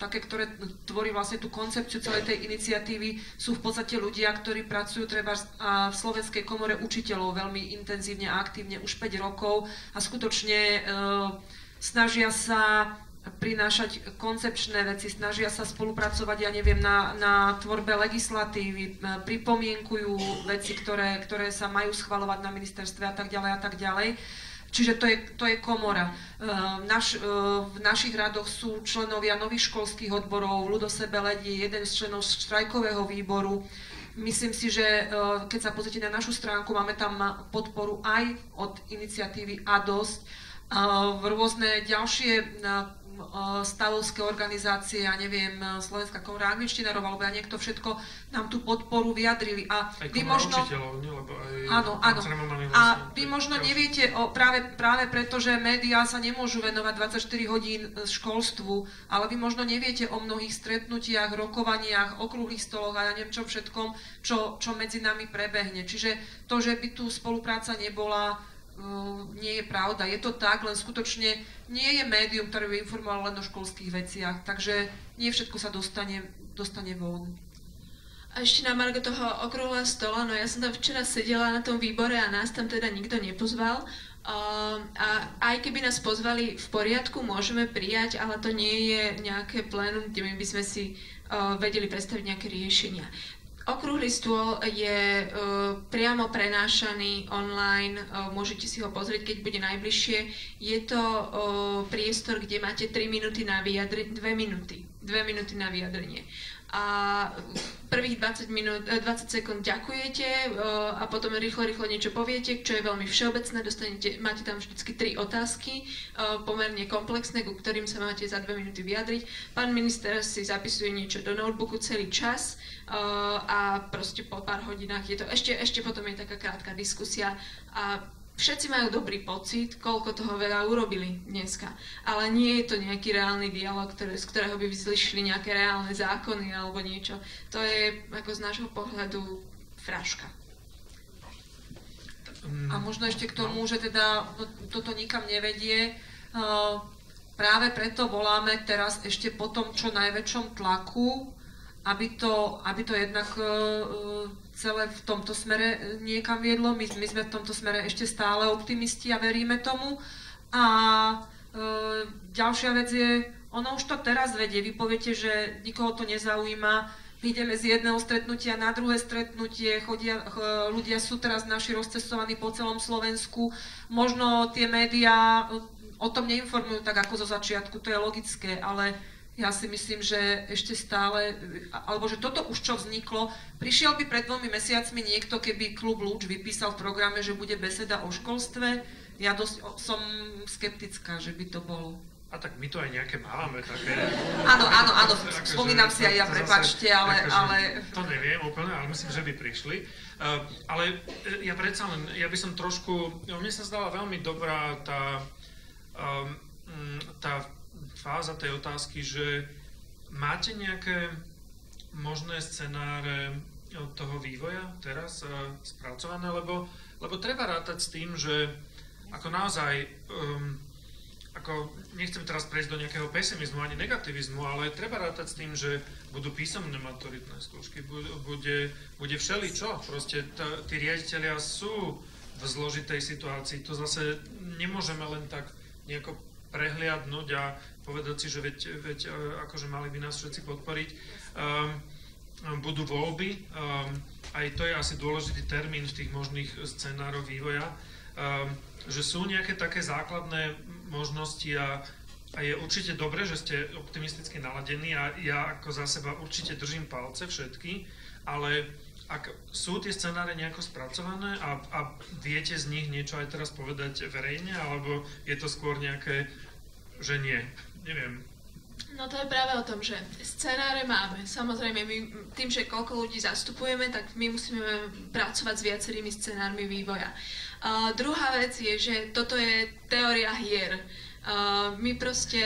také, ktoré tvorí vlastne tú koncepciu celej tej iniciatívy, sú v podstate ľudia, ktorí pracujú treba v Slovenskej komore učiteľov veľmi intenzívne a aktívne už 5 rokov a skutočne snažia sa prinášať koncepčné veci, snažia sa spolupracovať, ja neviem, na, na tvorbe legislatívy, pripomienkujú veci, ktoré, ktoré sa majú schvalovať na ministerstve a tak ďalej a tak ďalej. Čiže to je, to je komora. Ehm, naš, ehm, v našich radoch sú členovia nových školských odborov, Ludo Sebeled je jeden z členov štrajkového výboru. Myslím si, že ehm, keď sa pozrite na našu stránku, máme tam podporu aj od iniciatívy A dosť. V rôzne ďalšie stavovské organizácie, ja neviem, Slovenská komora angličtinárov, alebo ja niekto všetko nám tú podporu vyjadrili. A aj vy možno... nie? Lebo aj áno, áno. Vlastne, a vy možno neviete, o, práve, práve preto, že médiá sa nemôžu venovať 24 hodín e, školstvu, ale vy možno neviete o mnohých stretnutiach, rokovaniach, okrúhlych stoloch a ja neviem čo všetkom, čo, čo medzi nami prebehne. Čiže to, že by tu spolupráca nebola, nie je pravda. Je to tak, len skutočne nie je médium, ktoré by informovalo len o školských veciach, takže nie všetko sa dostane, dostane von. A ešte na margo toho okrúhleho stola, no ja som tam včera sedela na tom výbore a nás tam teda nikto nepozval. Uh, a aj keby nás pozvali v poriadku, môžeme prijať, ale to nie je nejaké plénum, kde my by sme si uh, vedeli predstaviť nejaké riešenia. Okrúhly stôl je uh, priamo prenášaný online, uh, môžete si ho pozrieť, keď bude najbližšie. Je to uh, priestor, kde máte 3 minúty na vyjadrenie, 2 minúty, 2 minúty na vyjadrenie a prvých 20, minút, 20 eh, sekúnd ďakujete eh, a potom rýchlo, rýchlo niečo poviete, čo je veľmi všeobecné, dostanete, máte tam vždycky tri otázky, eh, pomerne komplexné, ku ktorým sa máte za dve minúty vyjadriť. Pán minister si zapisuje niečo do notebooku celý čas a proste po pár hodinách je to, ešte, ešte potom je taká krátka diskusia a všetci majú dobrý pocit, koľko toho veľa urobili dneska. Ale nie je to nejaký reálny dialog, ktoré, z ktorého by vzlišli nejaké reálne zákony alebo niečo. To je ako z nášho pohľadu fraška. A možno ešte k tomu, že teda no, toto nikam nevedie. Práve preto voláme teraz ešte po tom čo najväčšom tlaku, aby to, aby to jednak celé v tomto smere e, niekam viedlo. My, my sme v tomto smere ešte stále optimisti a veríme tomu. A e, ďalšia vec je, ono už to teraz vedie. Vy poviete, že nikoho to nezaujíma, ideme z jedného stretnutia na druhé stretnutie, chodia, ľudia sú teraz naši rozcestovaní po celom Slovensku. Možno tie médiá e, o tom neinformujú tak ako zo začiatku, to je logické, ale ja si myslím, že ešte stále, alebo že toto už čo vzniklo, prišiel by pred dvomi mesiacmi niekto, keby klub Lúč vypísal v programe, že bude beseda o školstve, ja dosť som skeptická, že by to bolo. A tak my to aj nejaké máme také. Áno, áno, áno, spomínam si aj ja, prepačte, ale, akože, ale... To neviem úplne, ale myslím, že by prišli. Uh, ale e, ja predsa len, ja by som trošku, no, mne sa zdala veľmi dobrá tá, um, tá fáza tej otázky, že máte nejaké možné scenáre toho vývoja teraz spracované, lebo lebo treba rátať s tým, že ako naozaj, um, ako nechcem teraz prejsť do nejakého pesimizmu ani negativizmu, ale treba rátať s tým, že budú písomné maturitné skúšky, bude, bude všeli čo, proste t- tí riaditeľia sú v zložitej situácii, to zase nemôžeme len tak nejako prehliadnúť a povedať si, že veď, veď e, akože mali by nás všetci podporiť. Um, budú voľby, um, aj to je asi dôležitý termín v tých možných scenároch vývoja, že sú nejaké také základné možnosti a, a je určite dobré, že ste optimisticky naladení a ja ako za seba určite držím palce všetky, ale ak sú tie scenáre nejako spracované a, a viete z nich niečo aj teraz povedať verejne, alebo je to skôr nejaké, že nie, neviem. No to je práve o tom, že scenáre máme. Samozrejme, my tým, že koľko ľudí zastupujeme, tak my musíme pracovať s viacerými scenármi vývoja. Uh, druhá vec je, že toto je teória hier. Uh, my proste,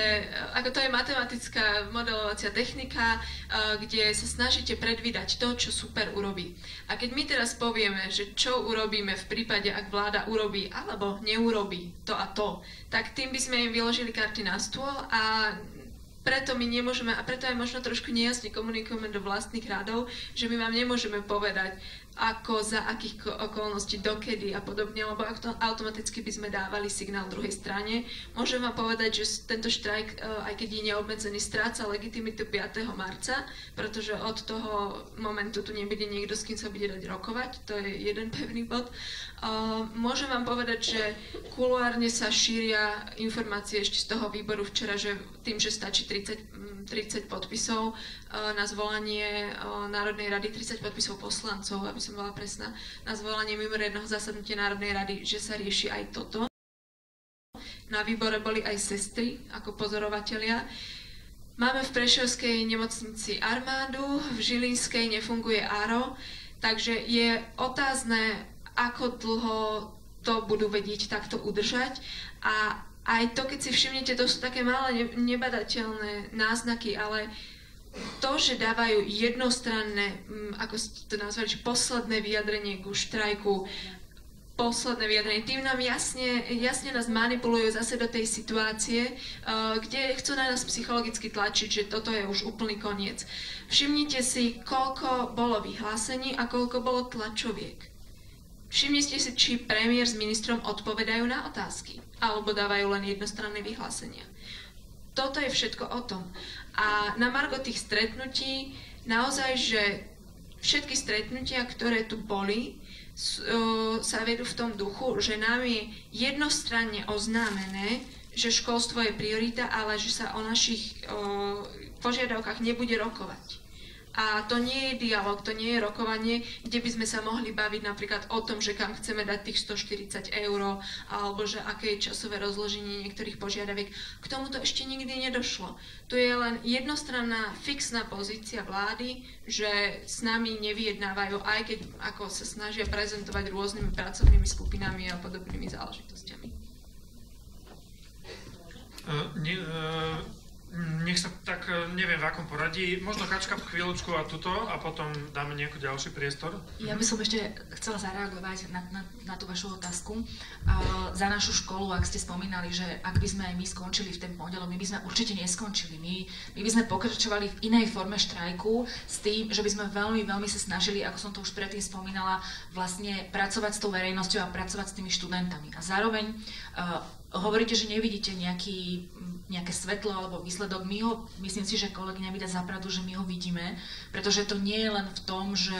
ako to je matematická modelovacia technika, kde sa snažíte predvídať to, čo super urobí. A keď my teraz povieme, že čo urobíme v prípade, ak vláda urobí alebo neurobí to a to, tak tým by sme im vyložili karty na stôl a preto my nemôžeme, a preto aj možno trošku nejasne komunikujeme do vlastných radov, že my vám nemôžeme povedať, ako, za akých okolností, dokedy a podobne, lebo automaticky by sme dávali signál druhej strane. Môžem vám povedať, že tento štrajk, e, aj keď je neobmedzený, stráca legitimitu 5. marca, pretože od toho momentu tu nebude niekto, s kým sa bude dať rokovať, to je jeden <laughs> pevný bod. Môžem vám povedať, že kuluárne sa šíria informácie ešte z toho výboru včera, že tým, že stačí 30, 30 podpisov na zvolanie Národnej rady, 30 podpisov poslancov, aby som bola presná, na zvolanie mimoriadného zasadnutia Národnej rady, že sa rieši aj toto. Na výbore boli aj sestry ako pozorovatelia. Máme v Prešovskej nemocnici armádu, v Žilinskej nefunguje ARO, takže je otázne, ako dlho to budú vedieť takto udržať a aj to, keď si všimnete, to sú také malé nebadateľné náznaky, ale to, že dávajú jednostranné, mm, ako ste to nazvali, že posledné vyjadrenie ku štrajku, posledné vyjadrenie, tým nám jasne, jasne nás manipulujú zase do tej situácie, uh, kde chcú na nás psychologicky tlačiť, že toto je už úplný koniec. Všimnite si, koľko bolo vyhlásení a koľko bolo tlačoviek. Všimnite si, či premiér s ministrom odpovedajú na otázky, alebo dávajú len jednostranné vyhlásenia. Toto je všetko o tom. A na margo tých stretnutí, naozaj, že všetky stretnutia, ktoré tu boli, sa vedú v tom duchu, že nám je jednostranne oznámené, že školstvo je priorita, ale že sa o našich požiadavkách nebude rokovať. A to nie je dialog, to nie je rokovanie, kde by sme sa mohli baviť napríklad o tom, že kam chceme dať tých 140 eur, alebo že aké je časové rozloženie niektorých požiadaviek. K tomuto ešte nikdy nedošlo. Tu je len jednostranná fixná pozícia vlády, že s nami nevyjednávajú, aj keď ako sa snažia prezentovať rôznymi pracovnými skupinami a podobnými záležitostiami. Uh, ne, uh nech sa tak, e, neviem v akom poradí, možno Kačka chvíľočku a tuto a potom dáme nejaký ďalší priestor. Ja by som ešte chcela zareagovať na, na, na tú vašu otázku. Uh, za našu školu, ak ste spomínali, že ak by sme aj my skončili v ten pondelok, my by sme určite neskončili. My, my by sme pokračovali v inej forme štrajku s tým, že by sme veľmi, veľmi sa snažili, ako som to už predtým spomínala, vlastne pracovať s tou verejnosťou a pracovať s tými študentami. A zároveň uh, hovoríte, že nevidíte nejaký, nejaké svetlo alebo výsledok. My ho, myslím si, že kolegyňa mi dá zapravdu, že my ho vidíme, pretože to nie je len v tom, že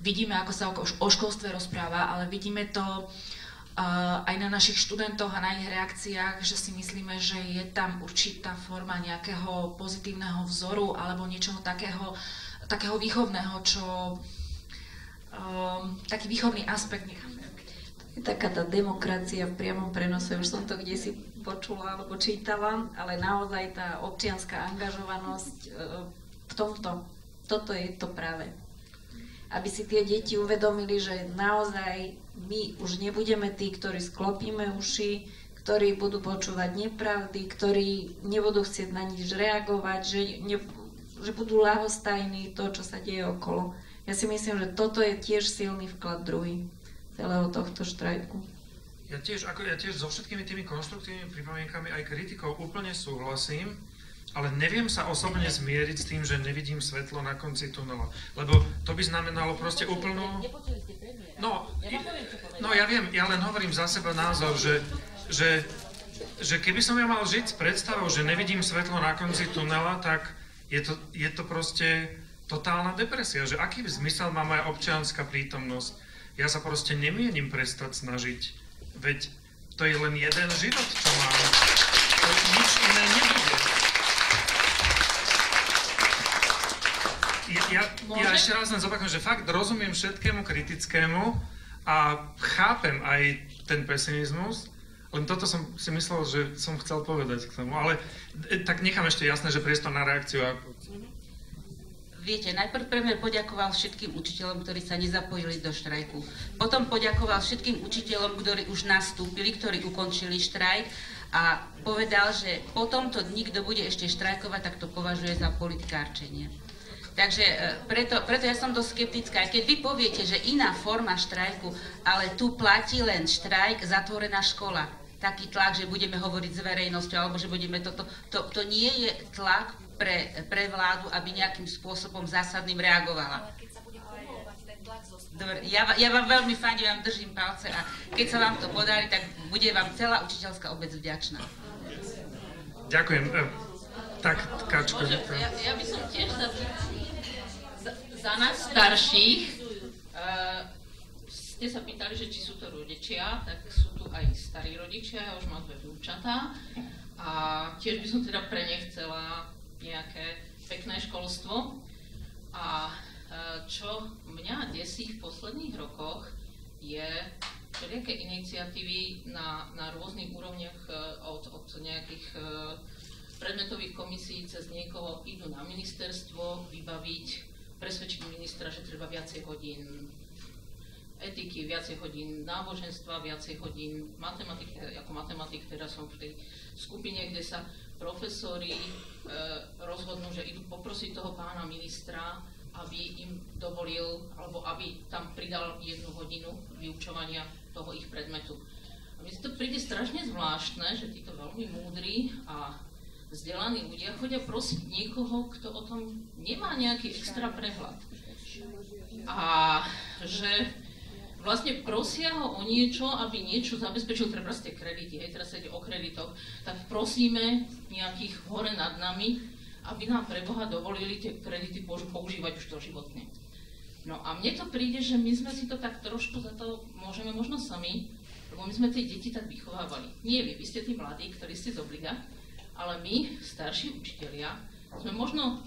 vidíme, ako sa o, školstve rozpráva, ale vidíme to uh, aj na našich študentoch a na ich reakciách, že si myslíme, že je tam určitá forma nejakého pozitívneho vzoru alebo niečoho takého, takého výchovného, čo um, taký výchovný aspekt, taká tá demokracia v priamom prenose, už som to kde si počula alebo čítala, ale naozaj tá občianská angažovanosť e, v tomto, toto je to práve. Aby si tie deti uvedomili, že naozaj my už nebudeme tí, ktorí sklopíme uši, ktorí budú počúvať nepravdy, ktorí nebudú chcieť na nič reagovať, že, ne, že budú ľahostajní to, čo sa deje okolo. Ja si myslím, že toto je tiež silný vklad druhý celého tohto štrajku. Ja tiež, ako, ja tiež so všetkými tými konštruktívnymi pripomienkami aj kritikou úplne súhlasím, ale neviem sa osobne zmieriť s tým, že nevidím svetlo na konci tunela. Lebo to by znamenalo proste úplnú... No, no ja viem, ja len hovorím za seba názor, že, že, že keby som ja mal žiť s predstavou, že nevidím svetlo na konci tunela, tak je to, je to proste totálna depresia, že aký zmysel má moja občianská prítomnosť. Ja sa proste nemienim prestať snažiť, veď to je len jeden život, čo mám. To nič iné nebude. Ja, ja, ja ešte raz len zopakujem, že fakt rozumiem všetkému kritickému a chápem aj ten pesimizmus, len toto som si myslel, že som chcel povedať k tomu, ale e, tak nechám ešte jasné, že priestor na reakciu. A... Viete, najprv premiér poďakoval všetkým učiteľom, ktorí sa nezapojili do štrajku. Potom poďakoval všetkým učiteľom, ktorí už nastúpili, ktorí ukončili štrajk a povedal, že po tomto dni, kto bude ešte štrajkovať, tak to považuje za politikárčenie. Takže e, preto, preto ja som dosť skeptická. Keď vy poviete, že iná forma štrajku, ale tu platí len štrajk, zatvorená škola, taký tlak, že budeme hovoriť s verejnosťou, alebo že budeme toto, to, to nie je tlak pre, pre vládu, aby nejakým spôsobom zásadným reagovala. Dobre, ja, ja vám veľmi fandím, vám držím palce a keď sa vám to podarí, tak bude vám celá učiteľská obec vďačná. Ďakujem. E, tak, Kačko. Ja, ja by som tiež za, za, za nás starších uh, ste sa pýtali, že či sú to rodičia, tak sú tu aj starí rodičia, ja už mám dve vnúčatá a tiež by som teda pre ne chcela nejaké pekné školstvo. A e, čo mňa desí v posledných rokoch je všelijaké iniciatívy na, na rôznych úrovniach e, od, od nejakých e, predmetových komisí cez niekoho idú na ministerstvo vybaviť, presvedčiť ministra, že treba viacej hodín etiky, viacej hodín náboženstva, viacej hodín matematiky, ako matematik, teraz som v tej skupine, kde sa profesori e, rozhodnú, že idú poprosiť toho pána ministra, aby im dovolil, alebo aby tam pridal jednu hodinu vyučovania toho ich predmetu. A mi to príde strašne zvláštne, že títo veľmi múdri a vzdelaní ľudia chodia prosiť niekoho, kto o tom nemá nejaký extra prehľad. A že vlastne prosia ho o niečo, aby niečo zabezpečil, treba ste kredity, hej, teraz ide o kreditoch, tak prosíme nejakých hore nad nami, aby nám pre Boha dovolili tie kredity používať už to životne. No a mne to príde, že my sme si to tak trošku za to môžeme možno sami, lebo my sme tie deti tak vychovávali. Nie vy, vy ste tí mladí, ktorí ste z obliga, ale my, starší učitelia, sme možno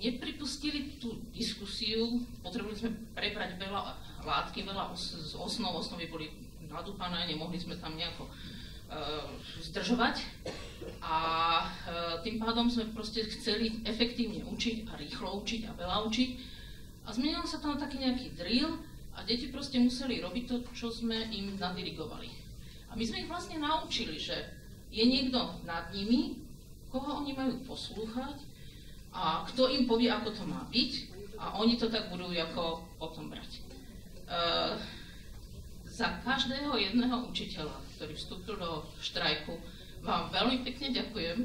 nepripustili tú diskusiu, potrebovali sme prebrať veľa látky, veľa os, z osnov, osnovy boli nadúpané, nemohli sme tam nejako uh, zdržovať a uh, tým pádom sme proste chceli efektívne učiť a rýchlo učiť a veľa učiť a zmenil sa tam taký nejaký drill a deti proste museli robiť to, čo sme im nadirigovali. A my sme ich vlastne naučili, že je niekto nad nimi, koho oni majú poslúchať a kto im povie, ako to má byť a oni to tak budú ako potom brať. Uh, za každého jedného učiteľa, ktorý vstúpil do štrajku, vám veľmi pekne ďakujem,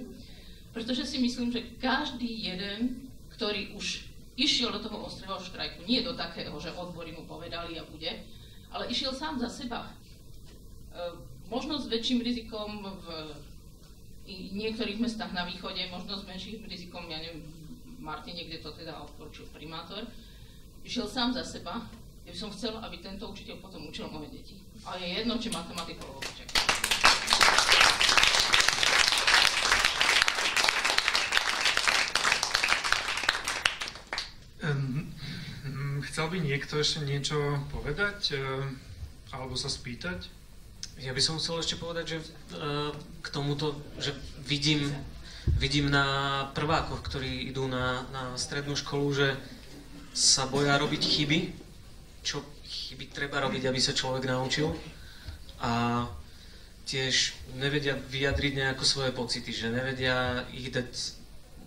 pretože si myslím, že každý jeden, ktorý už išiel do toho ostrého štrajku, nie do takého, že odbory mu povedali a bude, ale išiel sám za seba. Uh, možno s väčším rizikom v niektorých mestách na východe, možno s menším rizikom, ja neviem, Martine, kde to teda odporučil primátor, išiel sám za seba, ja by som chcel, aby tento učiteľ potom učil moje deti. A je jedno, či matematiku alebo. Um, chcel by niekto ešte niečo povedať uh, alebo sa spýtať? Ja by som chcel ešte povedať, že uh, k tomuto, že vidím vidím na prvákoch, ktorí idú na, na strednú školu, že sa boja robiť chyby, čo chyby treba robiť, aby sa človek naučil. A tiež nevedia vyjadriť nejako svoje pocity, že nevedia ich dať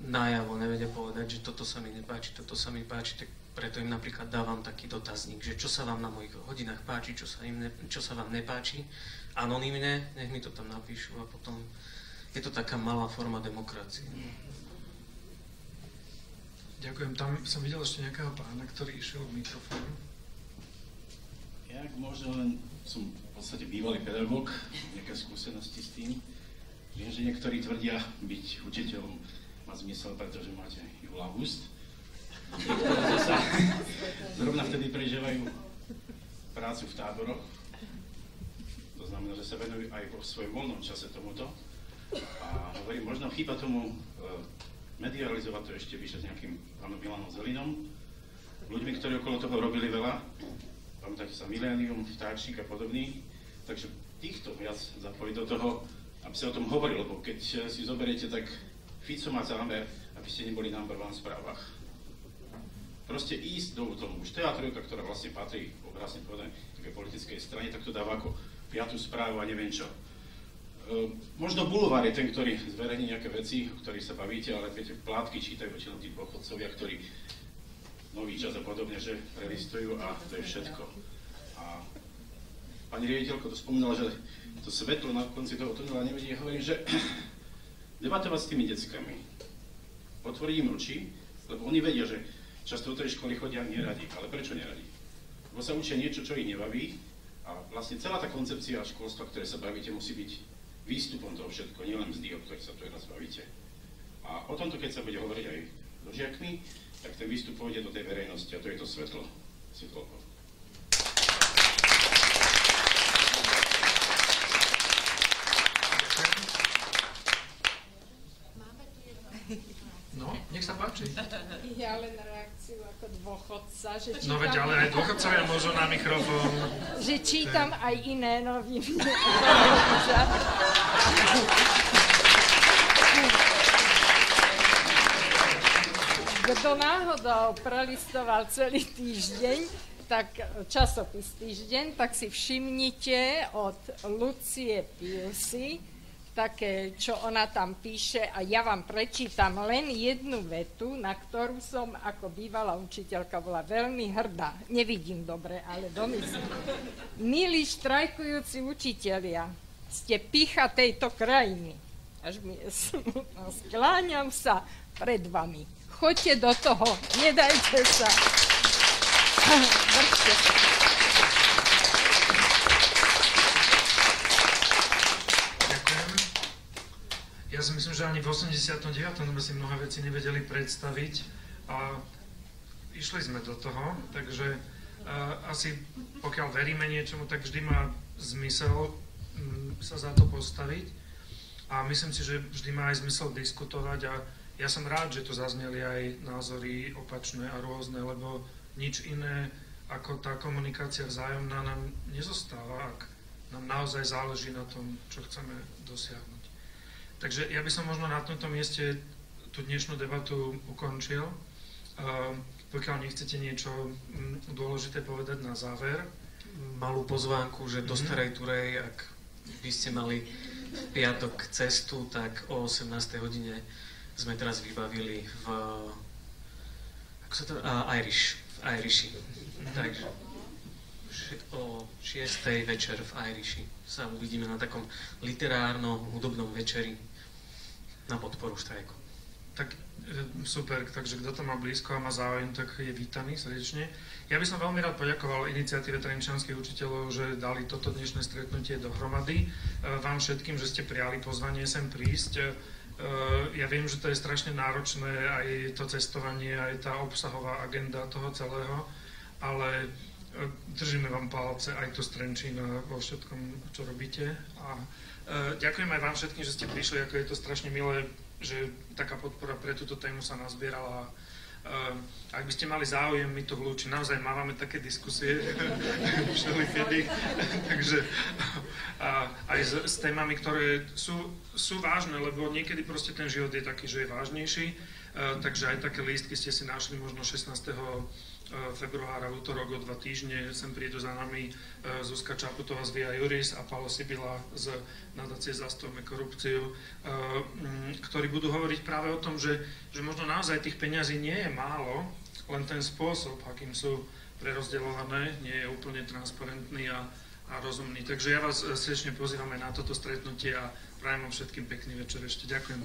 najavo, nevedia povedať, že toto sa mi nepáči, toto sa mi páči, tak preto im napríklad dávam taký dotazník, že čo sa vám na mojich hodinách páči, čo sa, im ne, čo sa vám nepáči. Anonymne, nech mi to tam napíšu a potom je to taká malá forma demokracie. Ďakujem. Tam som videl ešte nejakého pána, ktorý išiel v mikrofón. Ja, možno len som v podstate bývalý pedagóg, nejaké skúsenosti s tým. Viem, že niektorí tvrdia, byť učiteľom má zmysel, pretože máte júl august. Zasa, zrovna vtedy prežívajú prácu v táboroch. To znamená, že sa venujú aj vo svojom voľnom čase tomuto. A hovorím, možno chýba tomu e, medializovať to ešte vyše s nejakým pánom Milanom Zelinom, ľuďmi, ktorí okolo toho robili veľa, pamätáte sa Millennium, Vtáčnik a podobný, takže týchto viac zapojiť do toho, aby sa o tom hovorilo, lebo keď si zoberiete, tak Fico má zámer, aby ste neboli number one v správach. Proste ísť do tomu. Už teatrojka, ktorá vlastne patrí, obrazne povedané, také politickej strane, tak to dáva ako piatú správu a neviem čo. E, možno bulvár je ten, ktorý zverejní nejaké veci, o ktorých sa bavíte, ale viete, plátky čítajú väčšinou tí dôchodcovia, ktorí nový čas a podobne, že prelistujú a to je všetko. A pani riaditeľko to spomínala, že to svetlo na konci toho tunela nevidí, hovorím, že <clears throat> debatovať s tými deckami, otvoriť im oči, lebo oni vedia, že často do tej školy chodia neradi. Ale prečo neradi? Lebo sa učia niečo, čo ich nebaví a vlastne celá tá koncepcia školstva, ktoré sa bavíte, musí byť výstupom toho všetko, nielen mzdy, o ktorých sa tu teraz bavíte. A o tomto, keď sa bude hovoriť aj so žiakmi, tak ten výstup pôjde do tej verejnosti a to je to svetlo. Svetlo. No, nech sa páči. Ja len reakciu ako dôchodca, že čítam... No veď, ale aj dôchodcovia môžu na mikrofón. Že čítam aj iné noviny. Kto náhodou prelistoval celý týždeň, tak časopis týždeň, tak si všimnite od Lucie Pilsy, také, čo ona tam píše a ja vám prečítam len jednu vetu, na ktorú som ako bývalá učiteľka bola veľmi hrdá. Nevidím dobre, ale domyslím. Milí štrajkujúci učitelia, ste picha tejto krajiny. Až mi je smutno. Skláňam sa pred vami. Choďte do toho, nedajte sa. <laughs> Držte sa. Ja si myslím, že ani v 89. sme si mnohé veci nevedeli predstaviť a išli sme do toho, takže uh, asi pokiaľ veríme niečomu, tak vždy má zmysel um, sa za to postaviť a myslím si, že vždy má aj zmysel diskutovať a ja som rád, že tu zazneli aj názory opačné a rôzne, lebo nič iné ako tá komunikácia vzájomná nám nezostáva, ak nám naozaj záleží na tom, čo chceme dosiahnuť. Takže ja by som možno na tomto mieste tú dnešnú debatu ukončil. Pokiaľ nechcete niečo mm, dôležité povedať na záver. Malú pozvánku, že do mhm. Starej Turej, ak by ste mali v piatok cestu, tak o 18. hodine sme teraz vybavili v ako sa to, uh, Irish, v Irishi. Mm-hmm. Takže o 6. večer v Irishi sa uvidíme na takom literárno-hudobnom večeri na podporu štrajku. Tak e, super, takže kto to má blízko a má záujem, tak je vítaný srdečne. Ja by som veľmi rád poďakoval iniciatíve trenčanských učiteľov, že dali toto dnešné stretnutie dohromady. E, vám všetkým, že ste prijali pozvanie sem prísť. E, ja viem, že to je strašne náročné, aj to cestovanie, aj tá obsahová agenda toho celého, ale držíme vám palce aj to Strenčína vo všetkom, čo robíte. A ďakujem aj vám všetkým, že ste prišli, ako je to strašne milé, že taká podpora pre túto tému sa nazbierala. Uh, ak by ste mali záujem, my to v Lúči naozaj mávame také diskusie <laughs> všelikedy, takže a, aj s, s témami, ktoré sú, sú vážne, lebo niekedy proste ten život je taký, že je vážnejší, takže aj také lístky ste si našli možno 16 E, februára, v útorok o dva týždne, sem prídu za nami e, Zuzka Čaputová z Via Juris a Paolo Sibila z nadácie Zastavme korupciu, e, ktorí budú hovoriť práve o tom, že, že možno naozaj tých peňazí nie je málo, len ten spôsob, akým sú prerozdeľované, nie je úplne transparentný a, a rozumný. Takže ja vás srdečne pozývam aj na toto stretnutie a prajem vám všetkým pekný večer ešte. Ďakujem.